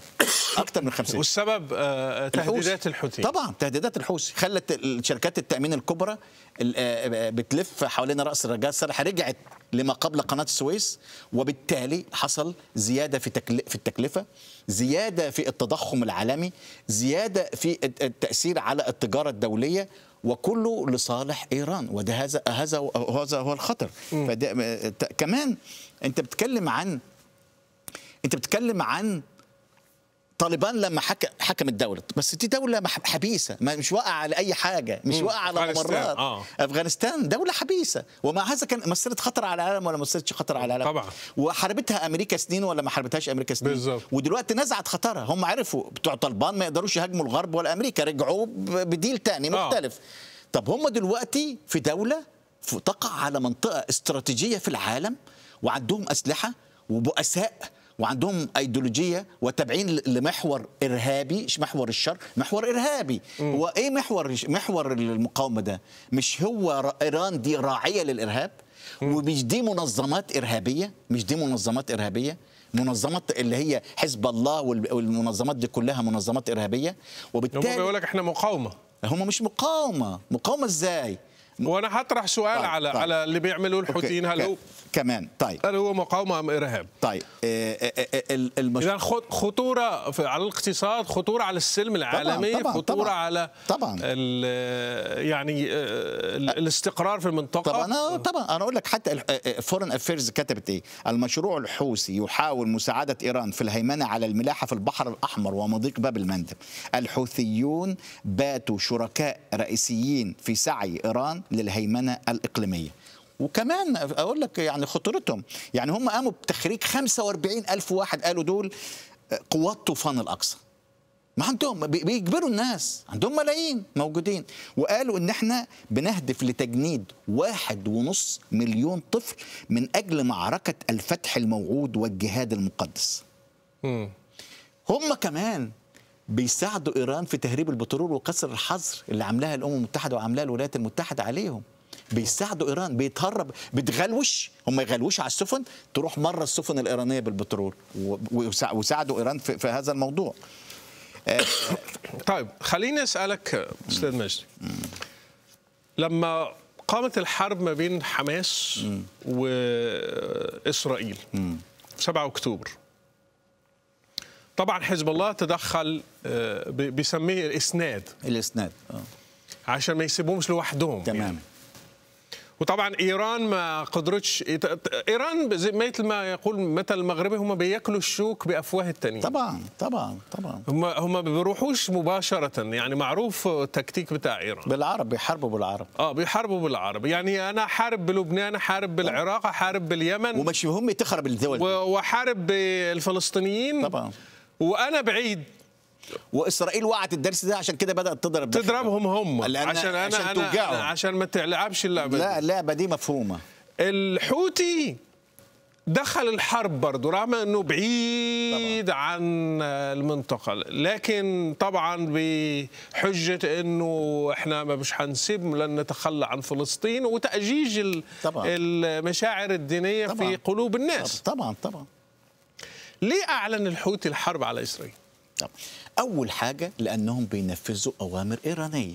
أكثر من 50 والسبب آه، تهديدات الحوثي. طبعا تهديدات الحوثي. خلت الشركات التأمين الكبرى ال- آه، بتلف حوالين رأس الرجاء الصالح رجعت لما قبل قناة السويس وبالتالي حصل زيادة في في التكلفة زيادة في التضخم العالمي زيادة في الت- التأثير على التجارة الدولية وكله لصالح إيران. وده هذا هذا هذا هو الخطر. آه، كمان أنت بتتكلم عن انت بتتكلم عن طالبان لما حك... حكم الدولة بس دي دولة مح- حبيسة ما مش واقعة على أي حاجة مش مم. واقعة على ممرات آه. أفغانستان دولة حبيسة ومع هذا كان مثلت خطر على العالم ولا مثلتش خطر على العالم طبعا. وحاربتها أمريكا سنين ولا ما حاربتهاش أمريكا سنين بالظبط. ودلوقتي نزعت خطرها هم عرفوا بتوع طالبان ما يقدروش يهاجموا الغرب ولا أمريكا رجعوا بديل تاني آه. مختلف طب هم دلوقتي في دولة ف- تقع على منطقة استراتيجية في العالم وعندهم أسلحة وبؤساء وعندهم ايديولوجية وتابعين لمحور إرهابي مش محور الشر محور إرهابي. هو إيه محور محور المقاومة ده؟ مش هو إيران دي راعية للإرهاب؟ ومش دي منظمات إرهابية؟ مش دي منظمات إرهابية؟ منظمات اللي هي حزب الله وال- والمنظمات دي كلها منظمات إرهابية؟ هم وبالتالي بيقول لك إحنا مقاومة. هم مش مقاومة. مقاومة إزاي؟ وأنا هطرح سؤال طيب، على طيب. على اللي بيعملوه الحوثيين. هل هو كمان طيب هل هو مقاومة أم إرهاب؟ طيب آه، آه، آه، ال- المش... اذا خط- خطورة في- على الاقتصاد خطورة على السلم العالمي طبعاً، خطورة طبعاً. على طبعاً. يعني ال- الاستقرار في المنطقة طبعا أنا طبعا أنا أقول لك حتى Foreign Affairs كتبت إيه المشروع الحوثي يحاول مساعدة إيران في الهيمنة على الملاحة في البحر الأحمر ومضيق باب المندب الحوثيون باتوا شركاء رئيسيين في سعي إيران للهيمنة الإقليمية وكمان أقول لك يعني خطورتهم. يعني هم قاموا بتخريج 45 ألف واحد قالوا دول قوات طوفان الأقصى. ما عندهم بي- بيجبروا الناس. عندهم ملايين موجودين. وقالوا إن إحنا بنهدف لتجنيد واحد ونص مليون طفل من أجل معركة الفتح الموعود والجهاد المقدس. مم. هم كمان بيساعدوا إيران في تهريب البترول وقصر الحظر اللي عاملاها الأمم المتحدة وعاملاها الولايات المتحدة عليهم. بيساعدوا إيران بيتهرب بتغلوش. هم يغلوش على السفن تروح مرة السفن الإيرانية بالبترول. و- ويسا- ويساعدوا إيران في, في هذا الموضوع. طيب خليني أسألك أستاذ مجدي. لما قامت الحرب ما بين حماس وإسرائيل 7 أكتوبر طبعا حزب الله تدخل آه، بيسميه الإسناد. الإسناد آه. عشان ما يسيبوهمش لوحدهم تمام. وطبعا إيران ما قدرتش إيران مثل ما يقول مثل المغربي هم بياكلوا الشوك بأفواه التانيين. طبعا طبعا طبعا. هم هم ما بيروحوش مباشرة يعني معروف التكتيك بتاع إيران. بالعرب بيحاربوا بالعرب. آه بيحاربوا بالعرب. يعني أنا حارب بلبنان احارب بالعراق احارب باليمن. ومش هم تخرب الدول. و- واحارب بالفلسطينيين. طبعا. وأنا بعيد وإسرائيل وقعت الدرس ده عشان كده بدأت تضرب. تضربهم هم لأن- عشان أنا عشان توجعهم. أنا عشان ما تلعبش اللعبة لا. اللعبة دي مفهومة الحوثي دخل الحرب برضه رغم إنه بعيد طبعا. عن المنطقة لكن طبعا بحجة إنه إحنا ما مش هنسيب لن نتخلى عن فلسطين وتأجيج طبعا. المشاعر الدينية في طبعا. قلوب الناس طبعا طبعا ليه أعلن الحوثي الحرب على إسرائيل طبعا أول حاجة لأنهم بينفذوا أوامر إيرانية.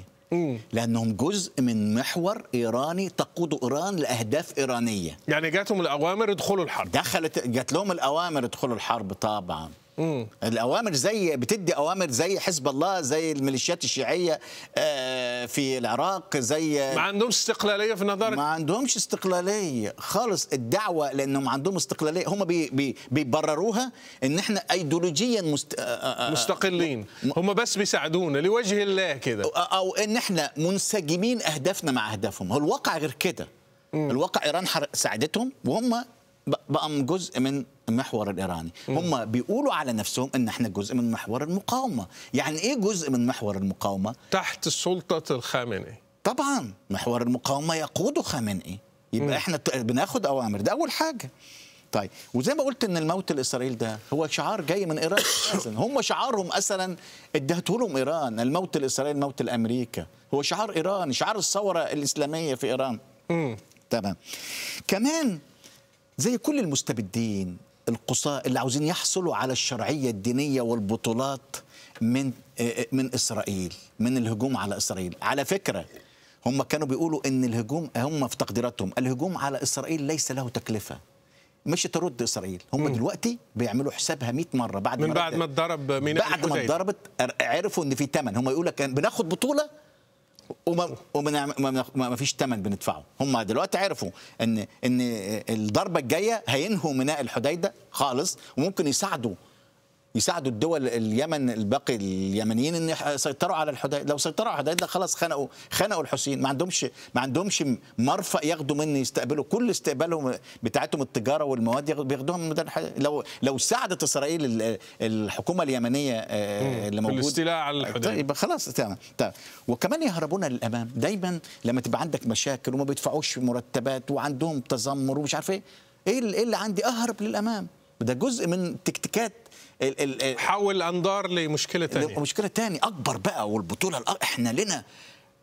لأنهم جزء من محور إيراني تقود إيران لأهداف إيرانية. يعني جاتهم الأوامر ادخلوا الحرب. دخلت جات لهم الأوامر ادخلوا الحرب طبعا. مم. الأوامر زي بتدي أوامر زي حزب الله زي الميليشيات الشيعية آه، في العراق زي ما عندهمش استقلالية في نظرك؟ ما عندهمش استقلالية خالص. الدعوة لأنهم عندهم استقلالية هم بي بي بيبرروها إن إحنا ايديولوجيا مست... آه، آه، مستقلين. هم بس بيساعدونا لوجه الله كده. أو إن إحنا منسجمين أهدافنا مع أهدافهم. هو الواقع غير كده. الواقع إيران ساعدتهم وهم بقى جزء من المحور الإيراني. هم بيقولوا على نفسهم إن إحنا جزء من محور المقاومة. يعني إيه جزء من محور المقاومة؟ تحت سلطه الخامنئي. طبعا. محور المقاومة يقوده خامنئي. يبقى إحنا ت- بناخد أوامر. ده أول حاجة. طيب. وزي ما قلت إن الموت لإسرائيل ده هو شعار جاي من إيران. هم شعارهم أصلا ادته لهم إيران. الموت لإسرائيل الموت لأمريكا. هو شعار إيران شعار الثورة الإسلامية في إيران. مم. تمام. كمان زي كل المستبدين القصاة اللي عاوزين يحصلوا على الشرعية الدينية والبطولات من آه، من إسرائيل من الهجوم على إسرائيل. على فكرة هم كانوا بيقولوا إن الهجوم هم في تقديراتهم الهجوم على إسرائيل ليس له تكلفة. مش ترد إسرائيل. هم دلوقتي بيعملوا حسابها 100 مرة بعد من بعد ما اتضرب ميناء بعد ما. اتضربت عرفوا إن في ثمن هم يقول لك بناخد بطولة وما وما نعم- ما, ما, ما فيش ثمن بندفعه. هم دلوقتي عرفوا ان إن الضربة الجاية هينهوا ميناء الحديدة خالص وممكن يساعدوا يساعدوا الدول اليمن الباقي اليمنيين إن يسيطروا على الحديده لو سيطروا على الحديدة خلاص خنقوا خنقوا الحوثيين. ما عندهمش ما عندهمش مرفأ ياخدوا مني يستقبلوا. كل استقبالهم بتاعتهم التجارة والمواد بياخدوها من ميدان. لو لو ساعدت إسرائيل ال- الحكومة اليمنية آه، اللي موجوده الاستيلاء على. طيب يبقى خلاص تمام تمام. وكمان يهربون للأمام. دايما لما تبقى عندك مشاكل وما بيدفعوش مرتبات وعندهم تذمر ومش عارف إيه إيه إيه اللي عندي؟ أهرب للأمام. ده جزء من تكتيكات ال ال حول الانظار لمشكله ثانية مشكلة تاني أكبر بقى والبطولة الأ- إحنا لنا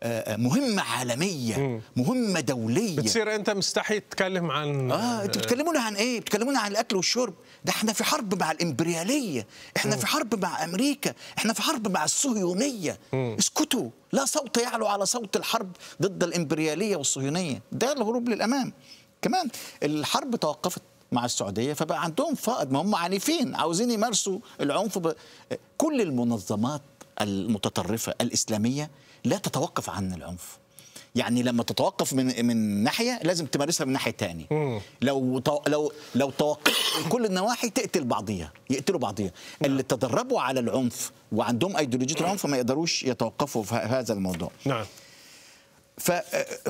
آه، آه، مهمة عالمية مهمة دولية. بتصير أنت مستحي تتكلم عن آه أنتوا بتكلمونا عن إيه؟ بتكلمونا عن الأكل والشرب، ده إحنا في حرب مع الإمبريالية، إحنا في حرب مع أمريكا، إحنا في حرب مع الصهيونية، اسكتوا، لا صوت يعلو على صوت الحرب ضد الإمبريالية والصهيونية، ده الهروب للأمام. كمان الحرب توقفت. مع السعودية فبقى عندهم فائض ما هم عنيفين عاوزين يمارسوا العنف ب... كل المنظمات المتطرفة الإسلامية لا تتوقف عن العنف. يعني لما تتوقف من من ناحية لازم تمارسها من ناحية تاني لو تو لو لو توقفت من كل النواحي تقتل بعضيها يقتلوا بعضيها. اللي تدربوا على العنف وعندهم أيديولوجية العنف ما يقدروش يتوقفوا في هذا الموضوع. نعم.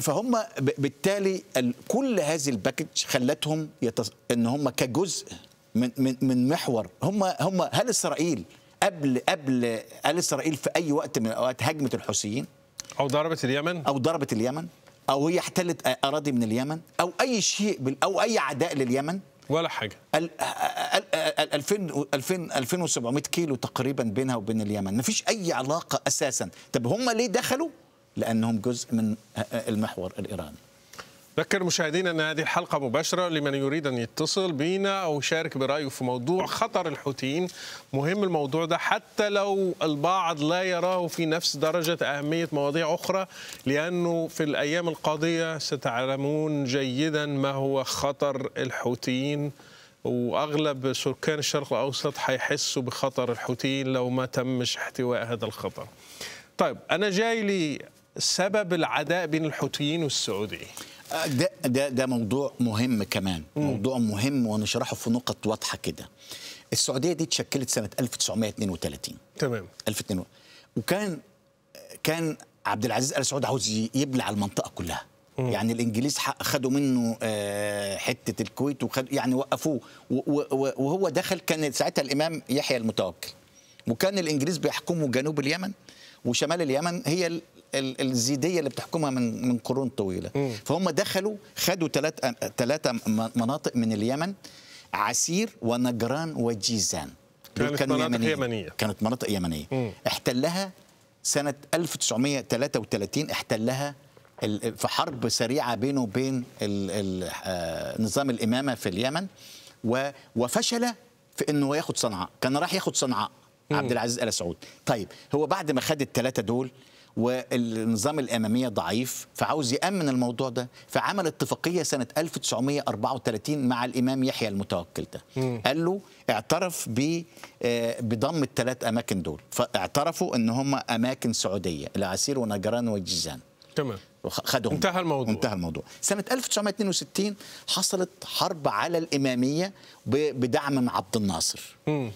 فهم بالتالي ال- كل هذه ال package خلتهم يتص... إن هم كجزء من من من محور. هم هم هل إسرائيل. قبل قبل هل إسرائيل في أي وقت من الأوقات هاجمت الحوثيين. أو ضربت اليمن. أو ضربت اليمن. أو هي احتلت أراضي من اليمن. أو أي شيء أو أي عداء لليمن. ولا حاجة. ال- ال- ال- 2000 2000 2700 كيلو تقريبا بينها وبين اليمن. ما فيش أي علاقة أساسا. طب هم ليه دخلوا؟ لأنهم جزء من المحور الإيراني ذكر مشاهدينا أن هذه الحلقة مباشرة لمن يريد أن يتصل بينا أو يشارك برأيه في موضوع خطر الحوثيين مهم الموضوع ده حتى لو البعض لا يراه في نفس درجة أهمية مواضيع أخرى لأنه في الأيام القادمه ستعلمون جيدا ما هو خطر الحوثيين وأغلب سكان الشرق الأوسط حيحسوا بخطر الحوثيين لو ما تمش احتواء هذا الخطر. طيب أنا جاي لي سبب العداء بين الحوثيين والسعوديه. ده ده ده موضوع مهم كمان. موضوع مهم ونشرحه في نقط واضحة كده. السعودية دي اتشكلت سنة 1932 تمام. 2002 وكان كان عبد العزيز آل سعود عاوز يبلع المنطقة كلها. يعني الإنجليز خدوا منه آه، حتة الكويت وخد يعني وقفوه. وهو دخل كان ساعتها الإمام يحيى المتوكل. وكان الإنجليز بيحكموا جنوب اليمن وشمال اليمن. هي الزيدية اللي بتحكمها من من قرون طويلة. فهم دخلوا خدوا ثلاث ثلاثة مناطق من اليمن عسير ونجران وجيزان. كانت كانوا مناطق. يمنية. كانت مناطق يمنية. مم. احتلها سنة 1933 احتلها في حرب سريعة بينه وبين آه، نظام الإمامة في اليمن. وفشل في إنه ياخد صنعاء. كان راح ياخد صنعاء عبد العزيز آل سعود. طيب هو بعد ما خد الثلاثه دول والنظام الأمامية ضعيف فعاوز يأمن الموضوع ده فعمل اتفاقية سنة 1934 مع الإمام يحيى المتوكل ده. قال له اعترف ب آه، بضم الثلاث أماكن دول فاعترفوا إن هم أماكن سعودية العسير ونجران وجيزان تمام. خدهم. انتهى الموضوع. انتهى الموضوع. سنة 1962 حصلت حرب على الإمامية ب- بدعم من عبد الناصر. مم.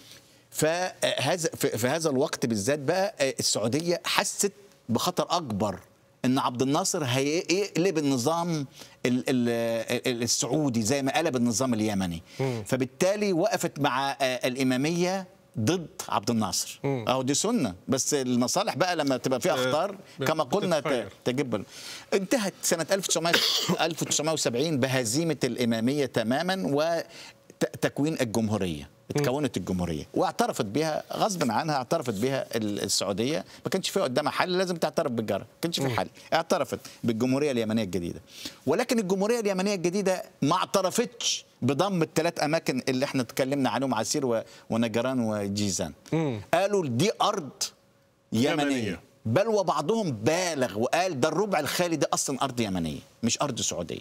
فهذا في هذا الوقت بالذات بقى آه، السعودية حست بخطر أكبر إن عبد الناصر هيقلب النظام ال- ال- ال- السعودي زي ما قلب النظام اليمني. فبالتالي وقفت مع آه، الإمامية ضد عبد الناصر. أهو دي سنة. بس المصالح بقى لما تبقى فيها أخطار كما قلنا. تجب انتهت 1900 1970 بهزيمة الإمامية تماما ت- تكوين الجمهورية. اتكونت الجمهورية. واعترفت بها غصبا عنها اعترفت بها ال- السعودية. ما كانش في قدامها حل لازم تعترف بالجاره ما كانش في حل. اعترفت بالجمهورية اليمنية الجديدة. ولكن الجمهورية اليمنية الجديدة ما اعترفتش بضم الثلاث أماكن اللي إحنا اتكلمنا عنهم عسير و- ونجران وجيزان. قالوا دي أرض يمنية, يمنية. يمنية. بل وبعضهم بالغ وقال ده الربع الخالي ده أصلا أرض يمنية مش أرض سعودية.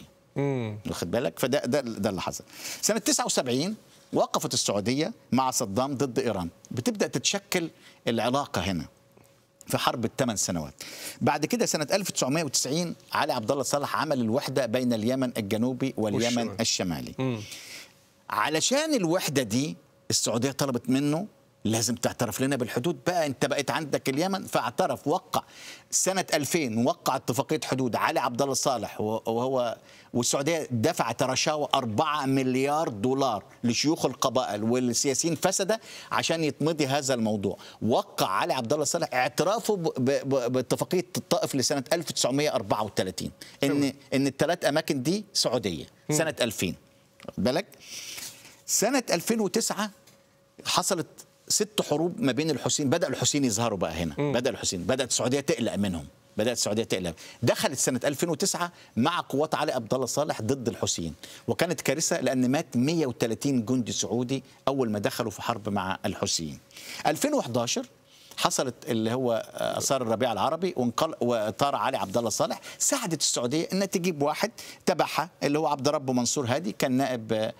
واخد بالك؟ فده ده ده اللي حصل. سنة 79 وقفت السعودية مع صدام ضد إيران. بتبدأ تتشكل العلاقة هنا في حرب الثمان سنوات. بعد كده سنة 1990 علي عبد الله صالح عمل الوحدة بين اليمن الجنوبي واليمن والشمال. الشمالي. علشان الوحدة دي السعودية طلبت منه لازم تعترف لنا بالحدود. بقى انت بقيت عندك اليمن فاعترف وقع. سنة 2000 وقع اتفاقية حدود علي عبد الله صالح وهو والسعودية دفعت رشاوى 4 مليار دولار لشيوخ القبائل والسياسيين فسدة عشان يتمضي هذا الموضوع. وقع علي عب الله صالح اعترافه ب- ب- باتفاقية الطائف لسنة 1934 إن إن الثلاث أماكن دي سعودية. سنة 2000 واخد بالك؟ سنة 2009 حصلت ست حروب ما بين الحسين بدأ الحسين يظهروا بقى هنا بدأ الحسين بدأت السعودية تقلق منهم بدأت السعودية تقلق دخلت سنة 2009 مع قوات علي عبد الله صالح ضد الحسين وكانت كارثة لأن مات 130 جندي سعودي أول ما دخلوا في حرب مع الحسين. 2011 حصلت اللي هو آثار الربيع العربي وانقل وطار علي عبد الله صالح ساعدت السعودية إنها تجيب واحد تبعها اللي هو عبد ربه منصور هادي كان نائب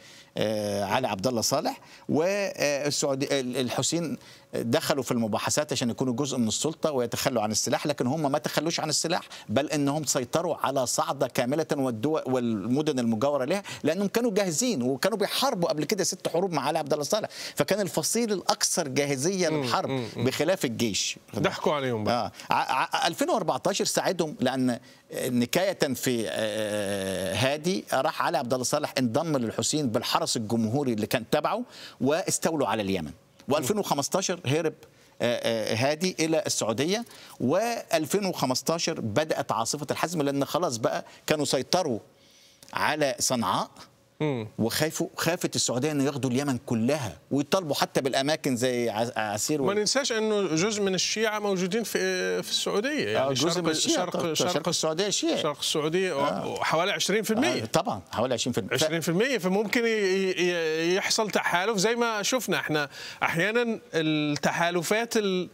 علي عبد الله صالح والسعودي الحسين دخلوا في المباحثات عشان يكونوا جزء من السلطة ويتخلوا عن السلاح لكن هم ما تخلوش عن السلاح بل إنهم سيطروا على صعدة كاملة والدول والمدن المجاورة لها لأنهم كانوا جاهزين وكانوا بيحاربوا قبل كده ست حروب مع علي عبد الله صالح. فكان الفصيل الأكثر جاهزية للحرب بخلاف الجيش. ضحكوا عليهم بقى. آه. ع- ع- 2014 ساعدهم لأن نكاية في آه، هادي راح علي عبد الله صالح انضم للحسين بالحرس الجمهوري اللي كان تبعه واستولوا على اليمن. و2015 هرب آه، آه، هادي إلى السعودية. و2015 بدأت عاصفة الحزم لأن خلاص بقى كانوا سيطروا على صنعاء. وخافوا خافت السعودية إنه ياخدوا اليمن كلها ويطالبوا حتى بالأماكن زي عسير ما و- ننساش إنه جزء من الشيعة موجودين في في السعودية آه، يعني جزء من الشيعة. شرق شرق, شرق السعودية شيعي. شرق السعودية حوالي 20% آه، طبعا حوالي 20% 20% فممكن يحصل تحالف زي ما شفنا إحنا أحيانا التحالفات ال-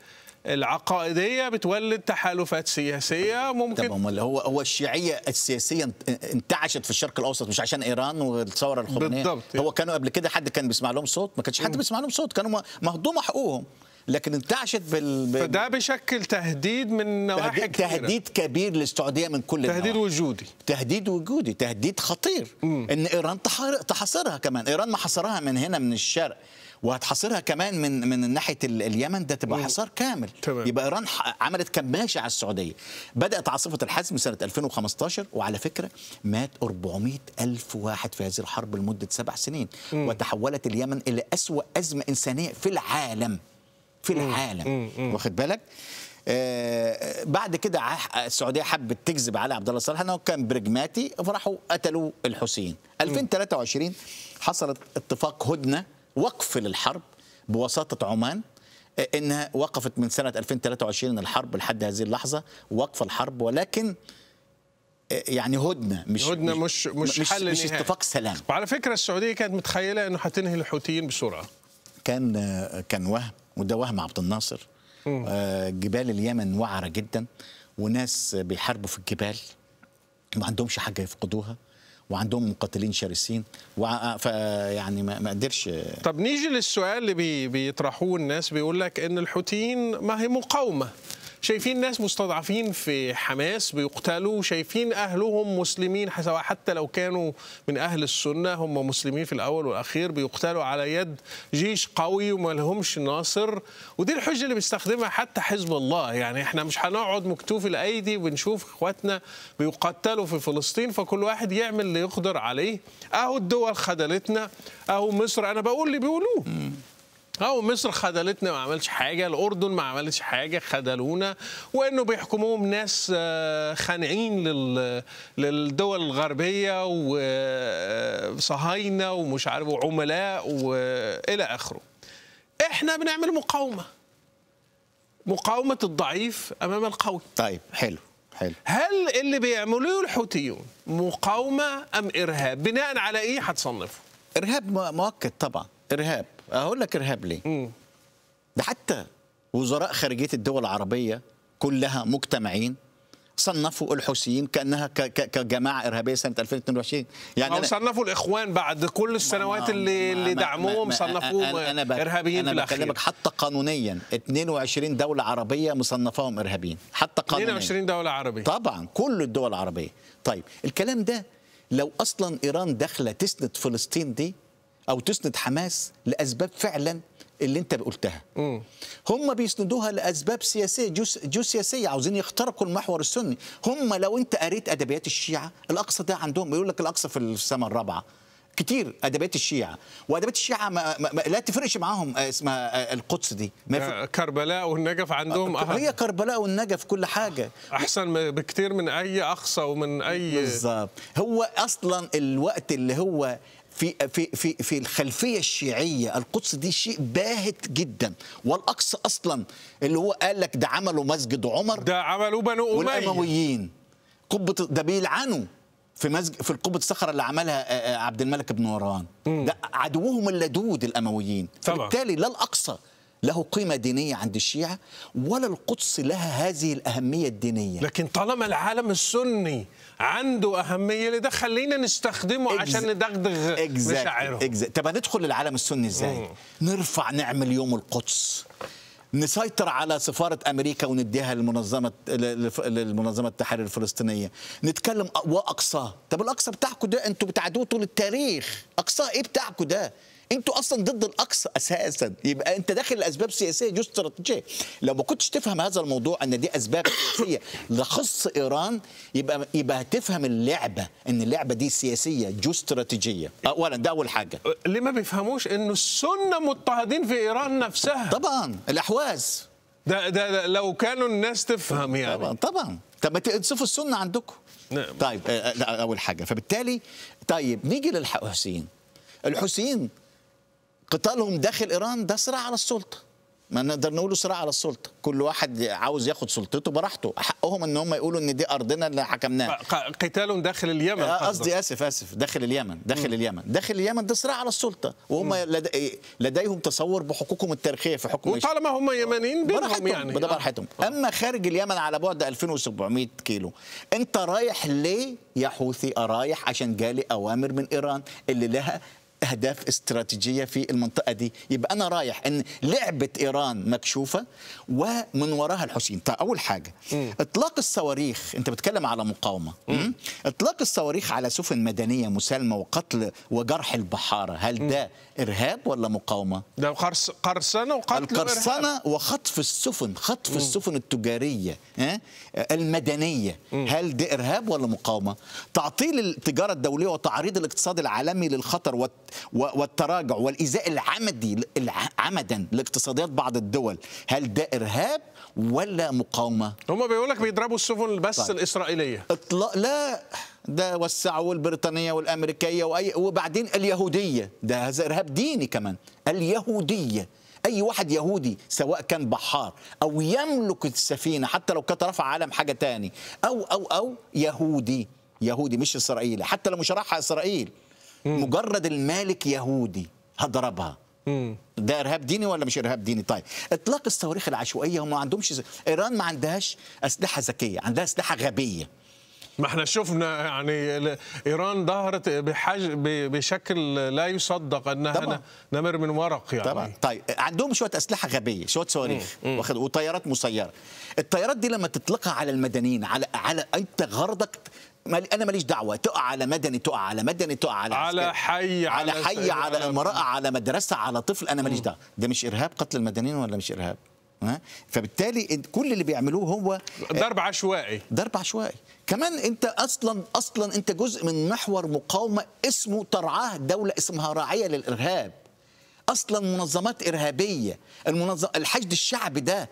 العقائدية بتولد تحالفات سياسية طب ممكن امال هو هو الشيعية السياسية انت- انتعشت في الشرق الأوسط مش عشان إيران والثوره الخمينيه بالضبط. هو كانوا قبل كده حد كان بيسمع لهم صوت؟ ما كانش حد بيسمع لهم صوت. كانوا م- مهضومه حقوقهم. لكن انتعشت بال, بال... فده بيشكل تهديد من نواحي تهديد. تهديد كبير للسعودية من كل تهديد النواحي. وجودي. تهديد وجودي. تهديد خطير. إن إيران تحاصرها كمان. إيران ما حصرها من هنا من الشرق. وهتحاصرها كمان من من ناحية ال- اليمن ده تبقى حصار كامل. تمام. يبقى إيران عملت كماشه على السعودية. بدأت عاصفة الحزم سنة 2015 وعلى فكرة مات 400 ألف واحد في هذه الحرب لمدة سبع سنين. وتحولت اليمن إلى أسوأ أزمة إنسانية في العالم. في العالم. واخد بالك؟ آه بعد كده السعودية حبت تجذب علي عبد الله صالح إنه كان برجماتي فراحوا قتلوا الحسين. 2023 حصلت اتفاق هدنة وقف للحرب بوساطه عمان آه، إنها وقفت من سنة 2023 الحرب لحد هذه اللحظة وقف الحرب ولكن آه، يعني هدنة مش هدنة مش- مش حل مش. اتفاق سلام. وعلى فكرة السعودية كانت متخيلة إنه حتنهي الحوثيين بسرعة. كان كان وهم وده وهم عبد الناصر. آه، جبال اليمن وعرة جدا وناس بيحاربوا في الجبال ما عندهمش حاجة يفقدوها. وعندهم مقاتلين شرسين فيعني ما ما قدرش. طب نيجي للسؤال اللي بي بيطرحوه الناس بيقول لك إن الحوثيين ما هي مقاومة. شايفين ناس مستضعفين في حماس بيقتلوا شايفين أهلهم مسلمين سواء حتى لو كانوا من أهل السنة هم مسلمين في الأول والأخير بيقتلوا على يد جيش قوي وما لهمش ناصر. ودي الحجة اللي بيستخدمها حتى حزب الله. يعني إحنا مش هنقعد مكتوف الأيدي وبنشوف إخواتنا بيقتلوا في فلسطين فكل واحد يعمل اللي يقدر عليه. أهو الدول خذلتنا أهو مصر. أنا بقول اللي بيقولوه. أو مصر خذلتنا ما عملش حاجة. الأردن ما عملش حاجة خذلونا. وإنه بيحكموهم ناس آه، خانعين لل- للدول الغربية وصهاينة ومش عارف وعملاء وإلى آخره. إحنا بنعمل مقاومة. مقاومة الضعيف أمام القوي. طيب حلو حلو. هل اللي بيعملوه الحوثيون مقاومة أم إرهاب؟ بناء على إيه؟ هتصنفه. إرهاب مؤكد طبعا. إرهاب. أقول لك ارهاب ليه. ده حتى وزراء خارجية الدول العربية كلها مجتمعين صنفوا الحوثيين كأنها كجماعة إرهابية سنة 2022 يعني أو صنفوا الإخوان بعد كل السنوات اللي اللي ما- دعموهم ما- صنفوهم في أنا بكلمك حتى قانونيا. 22 دولة عربية مصنفاهم إرهابيين. حتى قانونيا. 22 دولة عربية. طبعا كل الدول العربية. طيب الكلام ده لو أصلا إيران داخلة تسند فلسطين دي أو تسند حماس لأسباب فعلا اللي أنت قلتها. هم بيسندوها لأسباب سياسية جو, جو سياسية عاوزين يخترقوا المحور السني. هم لو أنت قريت أدبيات الشيعة الأقصى ده عندهم بيقول لك الأقصى في السماء الرابعة. كتير أدبيات الشيعة. وأدبيات الشيعة ما ما لا تفرقش معاهم آه، اسمها آه، القدس دي. ما آه، كربلاء والنجف عندهم أه- هي كربلاء والنجف كل حاجة. أحسن بكتير من أي أقصى ومن أي بالظبط. هو أصلا الوقت اللي هو في في في في الخلفية الشيعية القدس دي شيء باهت جدا. والأقصى أصلا اللي هو قال لك ده عملوا مسجد عمر ده عملوا بنو أمية. والأمويين. قبة ده بيلعنوا في مسجد في القبه الصخرة اللي عملها آه، آه، عبد الملك بن مروان ده عدوهم اللدود الأمويين. فبالتالي لا الأقصى له قيمة دينية عند الشيعة ولا القدس لها هذه الأهمية الدينية لكن طالما العالم السني عنده أهمية لده خلينا نستخدمه عشان ندغدغ. مشاعرهم Exactly. طب هندخل للعالم السني إزاي؟ نرفع نعمل يوم القدس نسيطر على سفارة أمريكا ونديها للمنظمة للمنظمة التحرير الفلسطينية نتكلم وأقصاه طب الأقصى بتاعكم ده أنتوا بتعدوه طول التاريخ أقصاه إيه بتاعكم ده أنتوا أصلا ضد الاقصى أساسا. يبقى انت داخل لاسباب سياسيه جو استراتيجيه. لو ما كنتش تفهم هذا الموضوع ان دي اسباب سياسيه لخص ايران يبقى يبقى هتفهم اللعبه ان اللعبه دي سياسيه جو استراتيجيه. اولا ده اول حاجة. ليه ما بيفهموش انه السنة مضطهدين في ايران نفسها؟ طبعا الاحواز. ده, ده, ده لو كانوا الناس تفهم يعني. طبعا طبعا. طب ما تنصفوا السنة عندكم. نعم. طيب آه، لا، أول حاجة. فبالتالي طيب نيجي للحوثيين. الحوثيين قتالهم داخل إيران ده صراع على السلطة. ما نقدر نقوله صراع على السلطة. كل واحد عاوز ياخد سلطته براحته. حقهم إن هم يقولوا إن دي أرضنا اللي حكمناها. قتال داخل اليمن آه،. قصدي آسف آسف. داخل اليمن داخل اليمن. داخل اليمن ده صراع على السلطة. وهم لد- لديهم تصور بحقوقهم التاريخية في حكم وطالما هم يمنيين بينهم براحتهم يعني. ده آه. براحتهم. أما خارج اليمن على بعد 2700 كيلو أنت رايح ليه يا حوثي؟ رايح عشان جالي أوامر من إيران اللي لها أهداف استراتيجية في المنطقة دي. يبقى أنا رايح إن لعبة إيران مكشوفة ومن وراها الحوثيين طيب أول حاجة إطلاق الصواريخ أنت بتتكلم على مقاومة. م? إطلاق الصواريخ على سفن مدنية مسالمة وقتل وجرح البحارة هل ده إرهاب ولا مقاومة؟ ده قرص قرصنة وقتل. القرصنة وخطف السفن خطف السفن التجارية ها؟ المدنية. هل ده إرهاب ولا مقاومة؟ تعطيل التجارة الدولية وتعريض الاقتصاد العالمي للخطر والت- والتراجع والايذاء العمدي الع- عمدا لاقتصاديات بعض الدول. هل ده إرهاب ولا مقاومة؟ هم بيقول لك بيضربوا السفن بس طيب. الإسرائيلية. اطلاق لا ده وسعوا البريطانية والأمريكية واي وبعدين اليهودية. ده هذا إرهاب ديني كمان. اليهودية. أي واحد يهودي سواء كان بحار أو يملك السفينة حتى لو كانت رفع علم حاجة تاني أو أو أو يهودي. يهودي مش إسرائيلي حتى لو مش رايحه إسرائيل. مجرد المالك يهودي هضربها. ده إرهاب ديني ولا مش إرهاب ديني؟ طيب إطلاق الصواريخ العشوائية هم ما عندهمش إيران ما عندهاش أسلحة ذكية عندها أسلحة غبية. ما إحنا شفنا يعني إيران ظهرت بحاج ب- بشكل لا يصدق انها طبعاً. نمر من ورق يعني. طبعا. طيب عندهم شوية أسلحة غبية شوية صواريخ واخد وطيارات مسيرة. الطيارات دي لما تطلقها على المدنيين على على انت غرضك أنا ماليش دعوة. تقع على مدني تقع على مدني تقع على على. حي، على حي على على- امراه على مدرسة على طفل أنا ماليش دعوة. ده مش إرهاب قتل المدنيين ولا مش إرهاب؟ ها؟ فبالتالي كل اللي بيعملوه هو ضرب عشوائي. ضرب عشوائي. كمان أنت أصلا أصلا أنت جزء من محور مقاومة اسمه ترعاه دولة اسمها راعية للإرهاب. أصلا منظمات إرهابية. المنظم الحشد الشعبي ده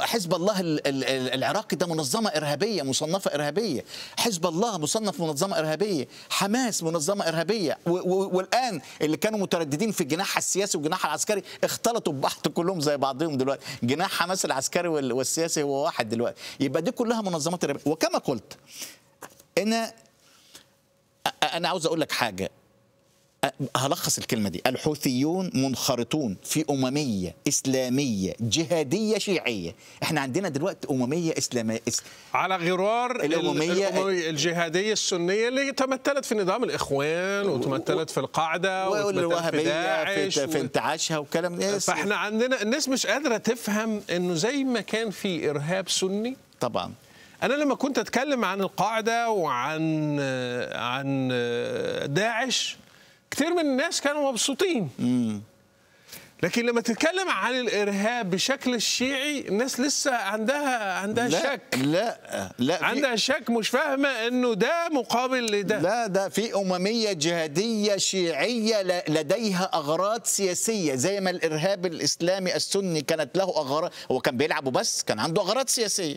حزب الله ال- ال- ال- العراقي ده منظمة إرهابية مصنفة إرهابية. حزب الله مصنف منظمة إرهابية. حماس منظمة إرهابية. والآن اللي كانوا مترددين في جناحها السياسي وجناحها العسكري اختلطوا ببعض كلهم زي بعضهم دلوقتي. جناح حماس العسكري وال- والسياسي هو واحد دلوقتي. يبقى دي كلها منظمات إرهابية. وكما قلت أنا أنا عاوز أقول لك حاجة. هلخص الكلمة دي. الحوثيون منخرطون في أممية إسلامية جهادية شيعية. إحنا عندنا دلوقتي أممية إسلامية إس... على غرار ال- الأممية- الأموية الجهادية السنية اللي تمثلت في نظام الإخوان وتمثلت في القاعدة في والوهابية في, داعش في و- انتعاشها وكلام ده. فإحنا عندنا الناس مش قادرة تفهم إنه زي ما كان في إرهاب سني. طبعا. أنا لما كنت أتكلم عن القاعدة وعن عن داعش كثير من الناس كانوا مبسوطين. لكن لما تتكلم عن الإرهاب بشكل الشيعي الناس لسه عندها عندها لا شك. لا لا عندها شك مش فاهمة إنه ده مقابل لده. لا ده في أممية جهادية شيعية ل- لديها أغراض سياسية زي ما الإرهاب الإسلامي السني كانت له أغراض هو كان بيلعب بس كان عنده أغراض سياسية.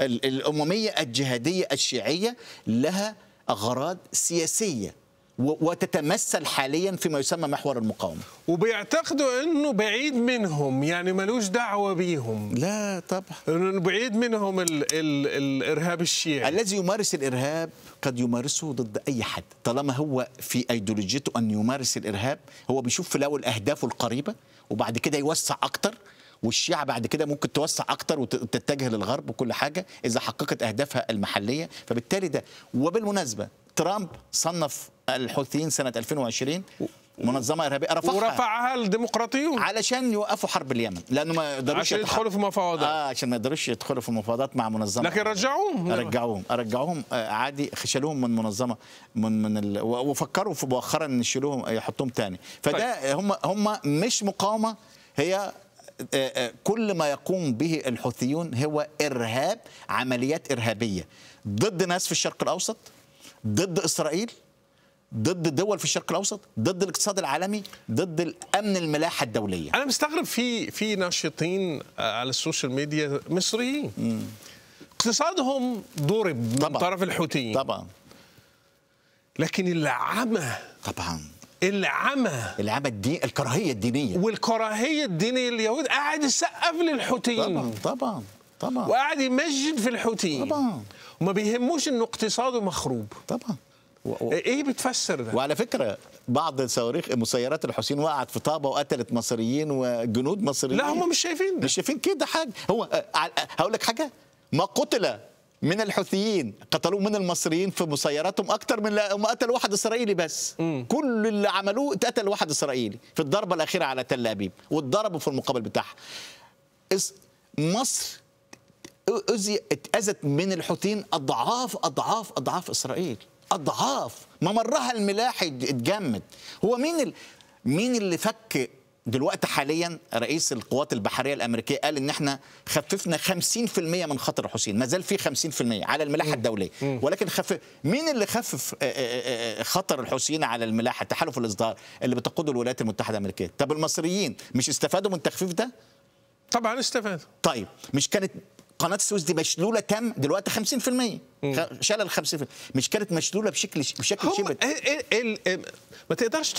ال- الأممية الجهادية الشيعية لها أغراض سياسية. و- وتتمثل حاليا فيما يسمى محور المقاومة. وبيعتقدوا إنه بعيد منهم يعني ملوش دعوة بيهم. لا طبعا. بعيد منهم ال ال الإرهاب الشيعي. الذي يمارس الإرهاب قد يمارسه ضد أي حد. طالما هو في أيديولوجيته أن يمارس الإرهاب هو بيشوف في الأول أهدافه القريبة وبعد كده يوسع أكتر والشيعة بعد كده ممكن توسع أكتر وت- وتتجه للغرب وكل حاجة إذا حققت أهدافها المحلية. فبالتالي ده وبالمناسبة ترامب صنف الحوثيين سنة 2020 منظمة إرهابية. رفعها. ورفعها الديمقراطيون. علشان يوقفوا حرب اليمن لأنه ما يقدروش عشان يدخلوا في مفاوضات. آه عشان ما يقدروش يدخلوا في مفاوضات مع منظمة. لكن رجعوهم رجعوهم رجعوهم آه، عادي شالوهم من منظمة من من ال... وفكروا في مؤخرا إن يشيلوهم يحطوهم تاني. فده هم هم مش مقاومة هي آه، آه، كل ما يقوم به الحوثيون هو إرهاب عمليات إرهابية ضد ناس في الشرق الأوسط. ضد إسرائيل ضد دول في الشرق الأوسط ضد الاقتصاد العالمي ضد الأمن الملاحة الدولية. أنا مستغرب في في ناشطين على السوشيال ميديا مصريين. اقتصادهم ضرب من. طرف الحوثيين. طبعا. لكن العمى طبعا. العمى العمل الدين الكراهية الدينية. والكراهية الدينية اليهود قاعد يسقف للحوثيين. طبعا طبعا. طبعا. وقاعد يمجد في الحوثيين طبعا. وما بيهموش انه اقتصاده مخروب. طبعا. و... و... إيه بتفسر ده؟ وعلى فكرة بعض صواريخ مسيرات الحسين وقعت في طابة وقتلت مصريين وجنود مصريين. لا هم مش شايفين ده. مش شايفين كده حاجة. هو آه، آه، هقول لك حاجة. ما قتل من الحوثيين قتلوه من المصريين في مسيراتهم أكتر من ما قتلوا واحد إسرائيلي بس. كل اللي عملوه اتقتل واحد إسرائيلي في الضربة الأخيرة على تل أبيب واتضربوا في المقابل بتاعها. مصر اتأذت من الحوثيين أضعاف أضعاف أضعاف إسرائيل. أضعاف. ممرها الملاحي اتجمد. هو مين ال... مين اللي فك دلوقتي حاليا رئيس القوات البحرية الأمريكية؟ قال إن إحنا خففنا 50% من خطر الحوثيين. ما زال في 50% على الملاحة الدولية. ولكن خفف مين اللي خفف آه، آه، آه، خطر الحوثيين على الملاحة؟ تحالف الإصدار اللي بتقوده الولايات المتحدة الأمريكية. طب المصريين مش استفادوا من التخفيف ده؟ طبعا استفاد طيب مش كانت قناة السويس دي مشلولة تم دلوقتي 50% خ- شلل 50% مش كانت مشلولة بشكل بشكل شبه. ال ال ال ما تقدرش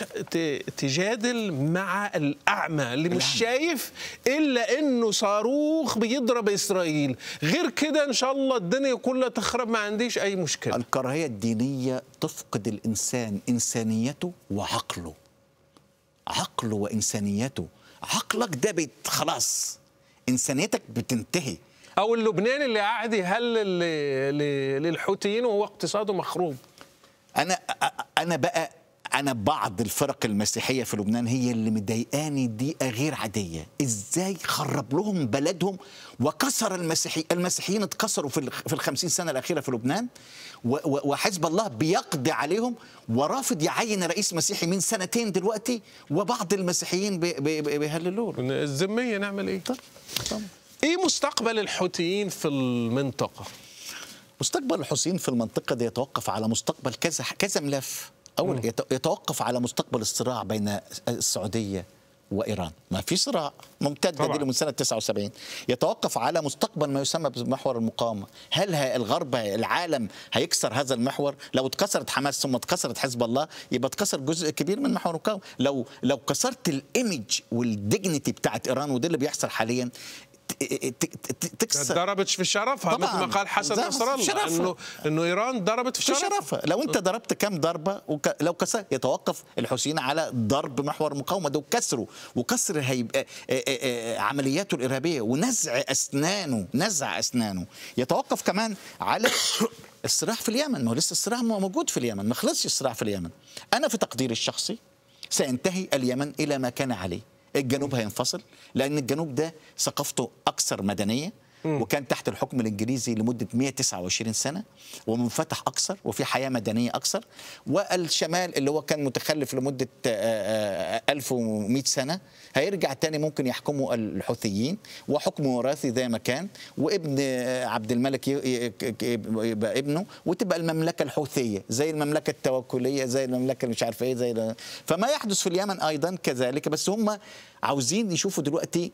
تجادل مع الأعمى اللي مش شايف إلا إنه صاروخ بيضرب إسرائيل. غير كده إن شاء الله الدنيا كلها تخرب ما عنديش أي مشكلة. الكراهية الدينية تفقد الإنسان إنسانيته وعقله. عقله وإنسانيته. عقلك ده خلاص. إنسانيتك بتنتهي. أو اللبناني اللي قاعد يهلل للحوثيين وهو اقتصاده مخروب. أنا أنا بقى أنا بعض الفرق المسيحية في لبنان هي اللي مضايقاني ضيقه غير عادية. إزاي خرب لهم بلدهم وكسر المسيحي المسيحيين اتكسروا في ال- في الخمسين سنة الأخيرة في لبنان؟ وحزب الله بيقضي عليهم ورافض يعين رئيس مسيحي من سنتين دلوقتي وبعض المسيحيين بي- بي- بي- بيهللوا له الذمية نعمل إيه؟ طب- طب. إيه مستقبل الحوثيين في المنطقة؟ مستقبل الحوثيين في المنطقة دي يتوقف على مستقبل كذا كذا ملف. يت- يتوقف على مستقبل الصراع بين السعودية وإيران. ما في صراع ممتد. دي من سنة 79 يتوقف على مستقبل ما يسمى بمحور المقاومة. هل الغرب العالم هيكسر هذا المحور؟ لو اتكسرت حماس ثم اتكسرت حزب الله يبقى اتكسر جزء كبير من محور المقاومة. لو لو كسرت الإيمج والديجنتي بتاعت إيران وده اللي بيحصل حاليا تكسر. ضربت في شرفها مثل. ما قال حسن نصر الله. انه إنه إيران ضربت في في شرفها. شرفها. لو أنت ضربت كم ضربة وك... لو كسر يتوقف الحوثيين على ضرب محور المقاومه ده وكسره وكسر هيبقى آه، آه، آه، عملياته الإرهابية ونزع أسنانه نزع أسنانه. يتوقف كمان على الصراع في اليمن. ما هو لسه الصراع موجود في اليمن. ما خلصش الصراع في اليمن. أنا في تقديري الشخصي سينتهي اليمن إلى ما كان عليه. الجنوب هينفصل لأن الجنوب ده ثقافته أكثر وكان تحت الحكم الإنجليزي لمدة 129 سنة ومنفتح أكثر وفي حياة مدنية أكثر. والشمال اللي هو كان متخلف لمدة آه، آه، 1100 سنة هيرجع تاني ممكن يحكمه الحوثيين وحكم وراثي زي ما كان وابن آه، عبد الملك يبقى ابنه وتبقى المملكة الحوثية زي المملكة التوكلية زي المملكة مش عارفه إيه زي فما يحدث في اليمن أيضا كذلك بس هم عاوزين يشوفوا دلوقتي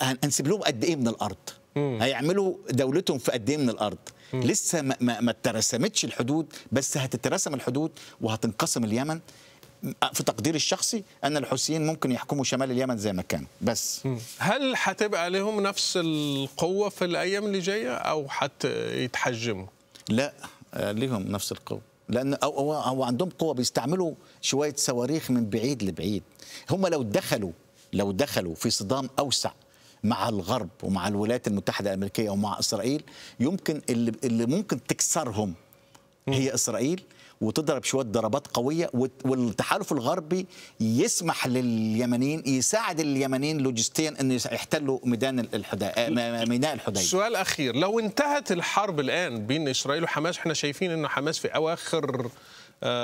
هنسيب لهم قد إيه من الأرض. هيعملوا دولتهم في قد إيه من الأرض. لسه ما, ما, ما اترسمتش الحدود بس هتترسم الحدود وهتنقسم اليمن. في تقديري الشخصي أن الحوثيين ممكن يحكموا شمال اليمن زي ما كانوا بس. هل حتبقى لهم نفس القوة في الأيام اللي جاية أو حت يتحجموا لا آه، ليهم نفس القوة. لأن أو, أو, أو عندهم قوة بيستعملوا شوية صواريخ من بعيد لبعيد. هم لو دخلوا لو دخلوا في صدام أوسع مع الغرب ومع الولايات المتحدة الأمريكية ومع إسرائيل يمكن اللي, اللي ممكن تكسرهم هي إسرائيل وتضرب شوية ضربات قوية والتحالف الغربي يسمح لليمنيين يساعد اليمنيين لوجستيا إن يحتلوا ميدان الحدا م- ميناء الحديده سؤال أخير لو انتهت الحرب الآن بين إسرائيل وحماس إحنا شايفين انه حماس في أواخر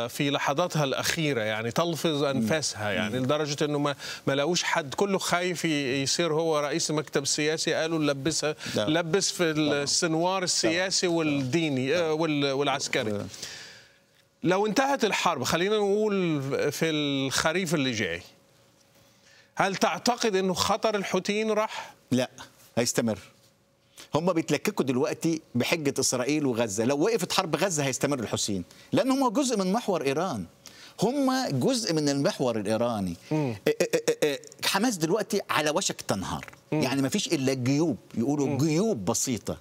في لحظاتها الأخيرة يعني تلفظ أنفاسها يعني لدرجة إنه ما ما لاقوش حد. كله خايف يصير هو رئيس المكتب السياسي قالوا لبسها. لبس في السنوار السياسي والديني آه، وال- والعسكري. لو انتهت الحرب خلينا نقول في الخريف اللي جاي هل تعتقد إنه خطر الحوثيين راح؟ لا هيستمر. هم بيتلككوا دلوقتي بحجة إسرائيل وغزة. لو وقفت حرب غزة هيستمر الحوثيين لأن هم جزء من محور إيران. هم جزء من المحور الإيراني. حماس دلوقتي على وشك تنهار. يعني ما فيش إلا جيوب يقولوا جيوب بسيطة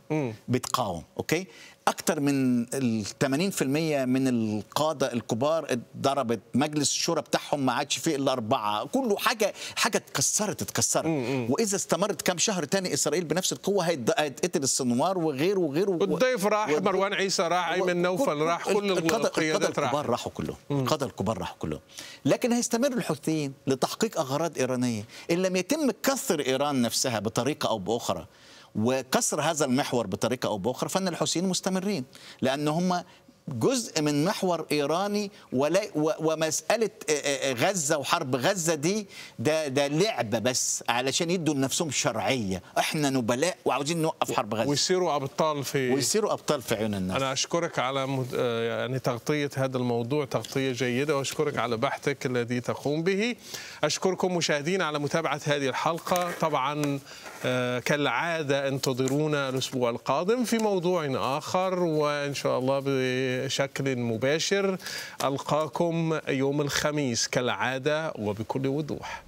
بتقاوم أوكي؟ أكتر من ال 80% من القادة الكبار اتضربت مجلس الشورى بتاعهم ما عادش فيه إلا أربعة كله حاجة حاجة اتكسرت اتكسرت. وإذا استمرت كام شهر تاني إسرائيل بنفس القوة هيتقتل السنوار وغيره وغيره والضيف راح و- مروان عيسى راح أيمن نوفل راح كل القيادات راح الكبار راحوا كلهم القادة الكبار راحوا كلهم. لكن هيستمر الحوثيين لتحقيق أغراض إيرانية. إن لم يتم كسر إيران نفسها بطريقة أو بأخرى وكسر هذا المحور بطريقة أو بأخرى فإن الحوثيين مستمرين لأن هم جزء من محور إيراني ولا ومسألة غزة وحرب غزة دي ده ده لعبة بس علشان يدوا لنفسهم شرعية. إحنا نبلاء وعاوزين نوقف حرب غزة. ويصيروا أبطال في ويصيروا أبطال في عيون الناس. أنا أشكرك على مد... يعني تغطية هذا الموضوع تغطية جيدة وأشكرك على بحثك الذي تقوم به. أشكركم مشاهدينا على متابعة هذه الحلقة. طبعا آه، كالعادة انتظرونا الأسبوع القادم في موضوع آخر وإن شاء الله بشكل مباشر ألقاكم يوم الخميس كالعادة وبكل وضوح.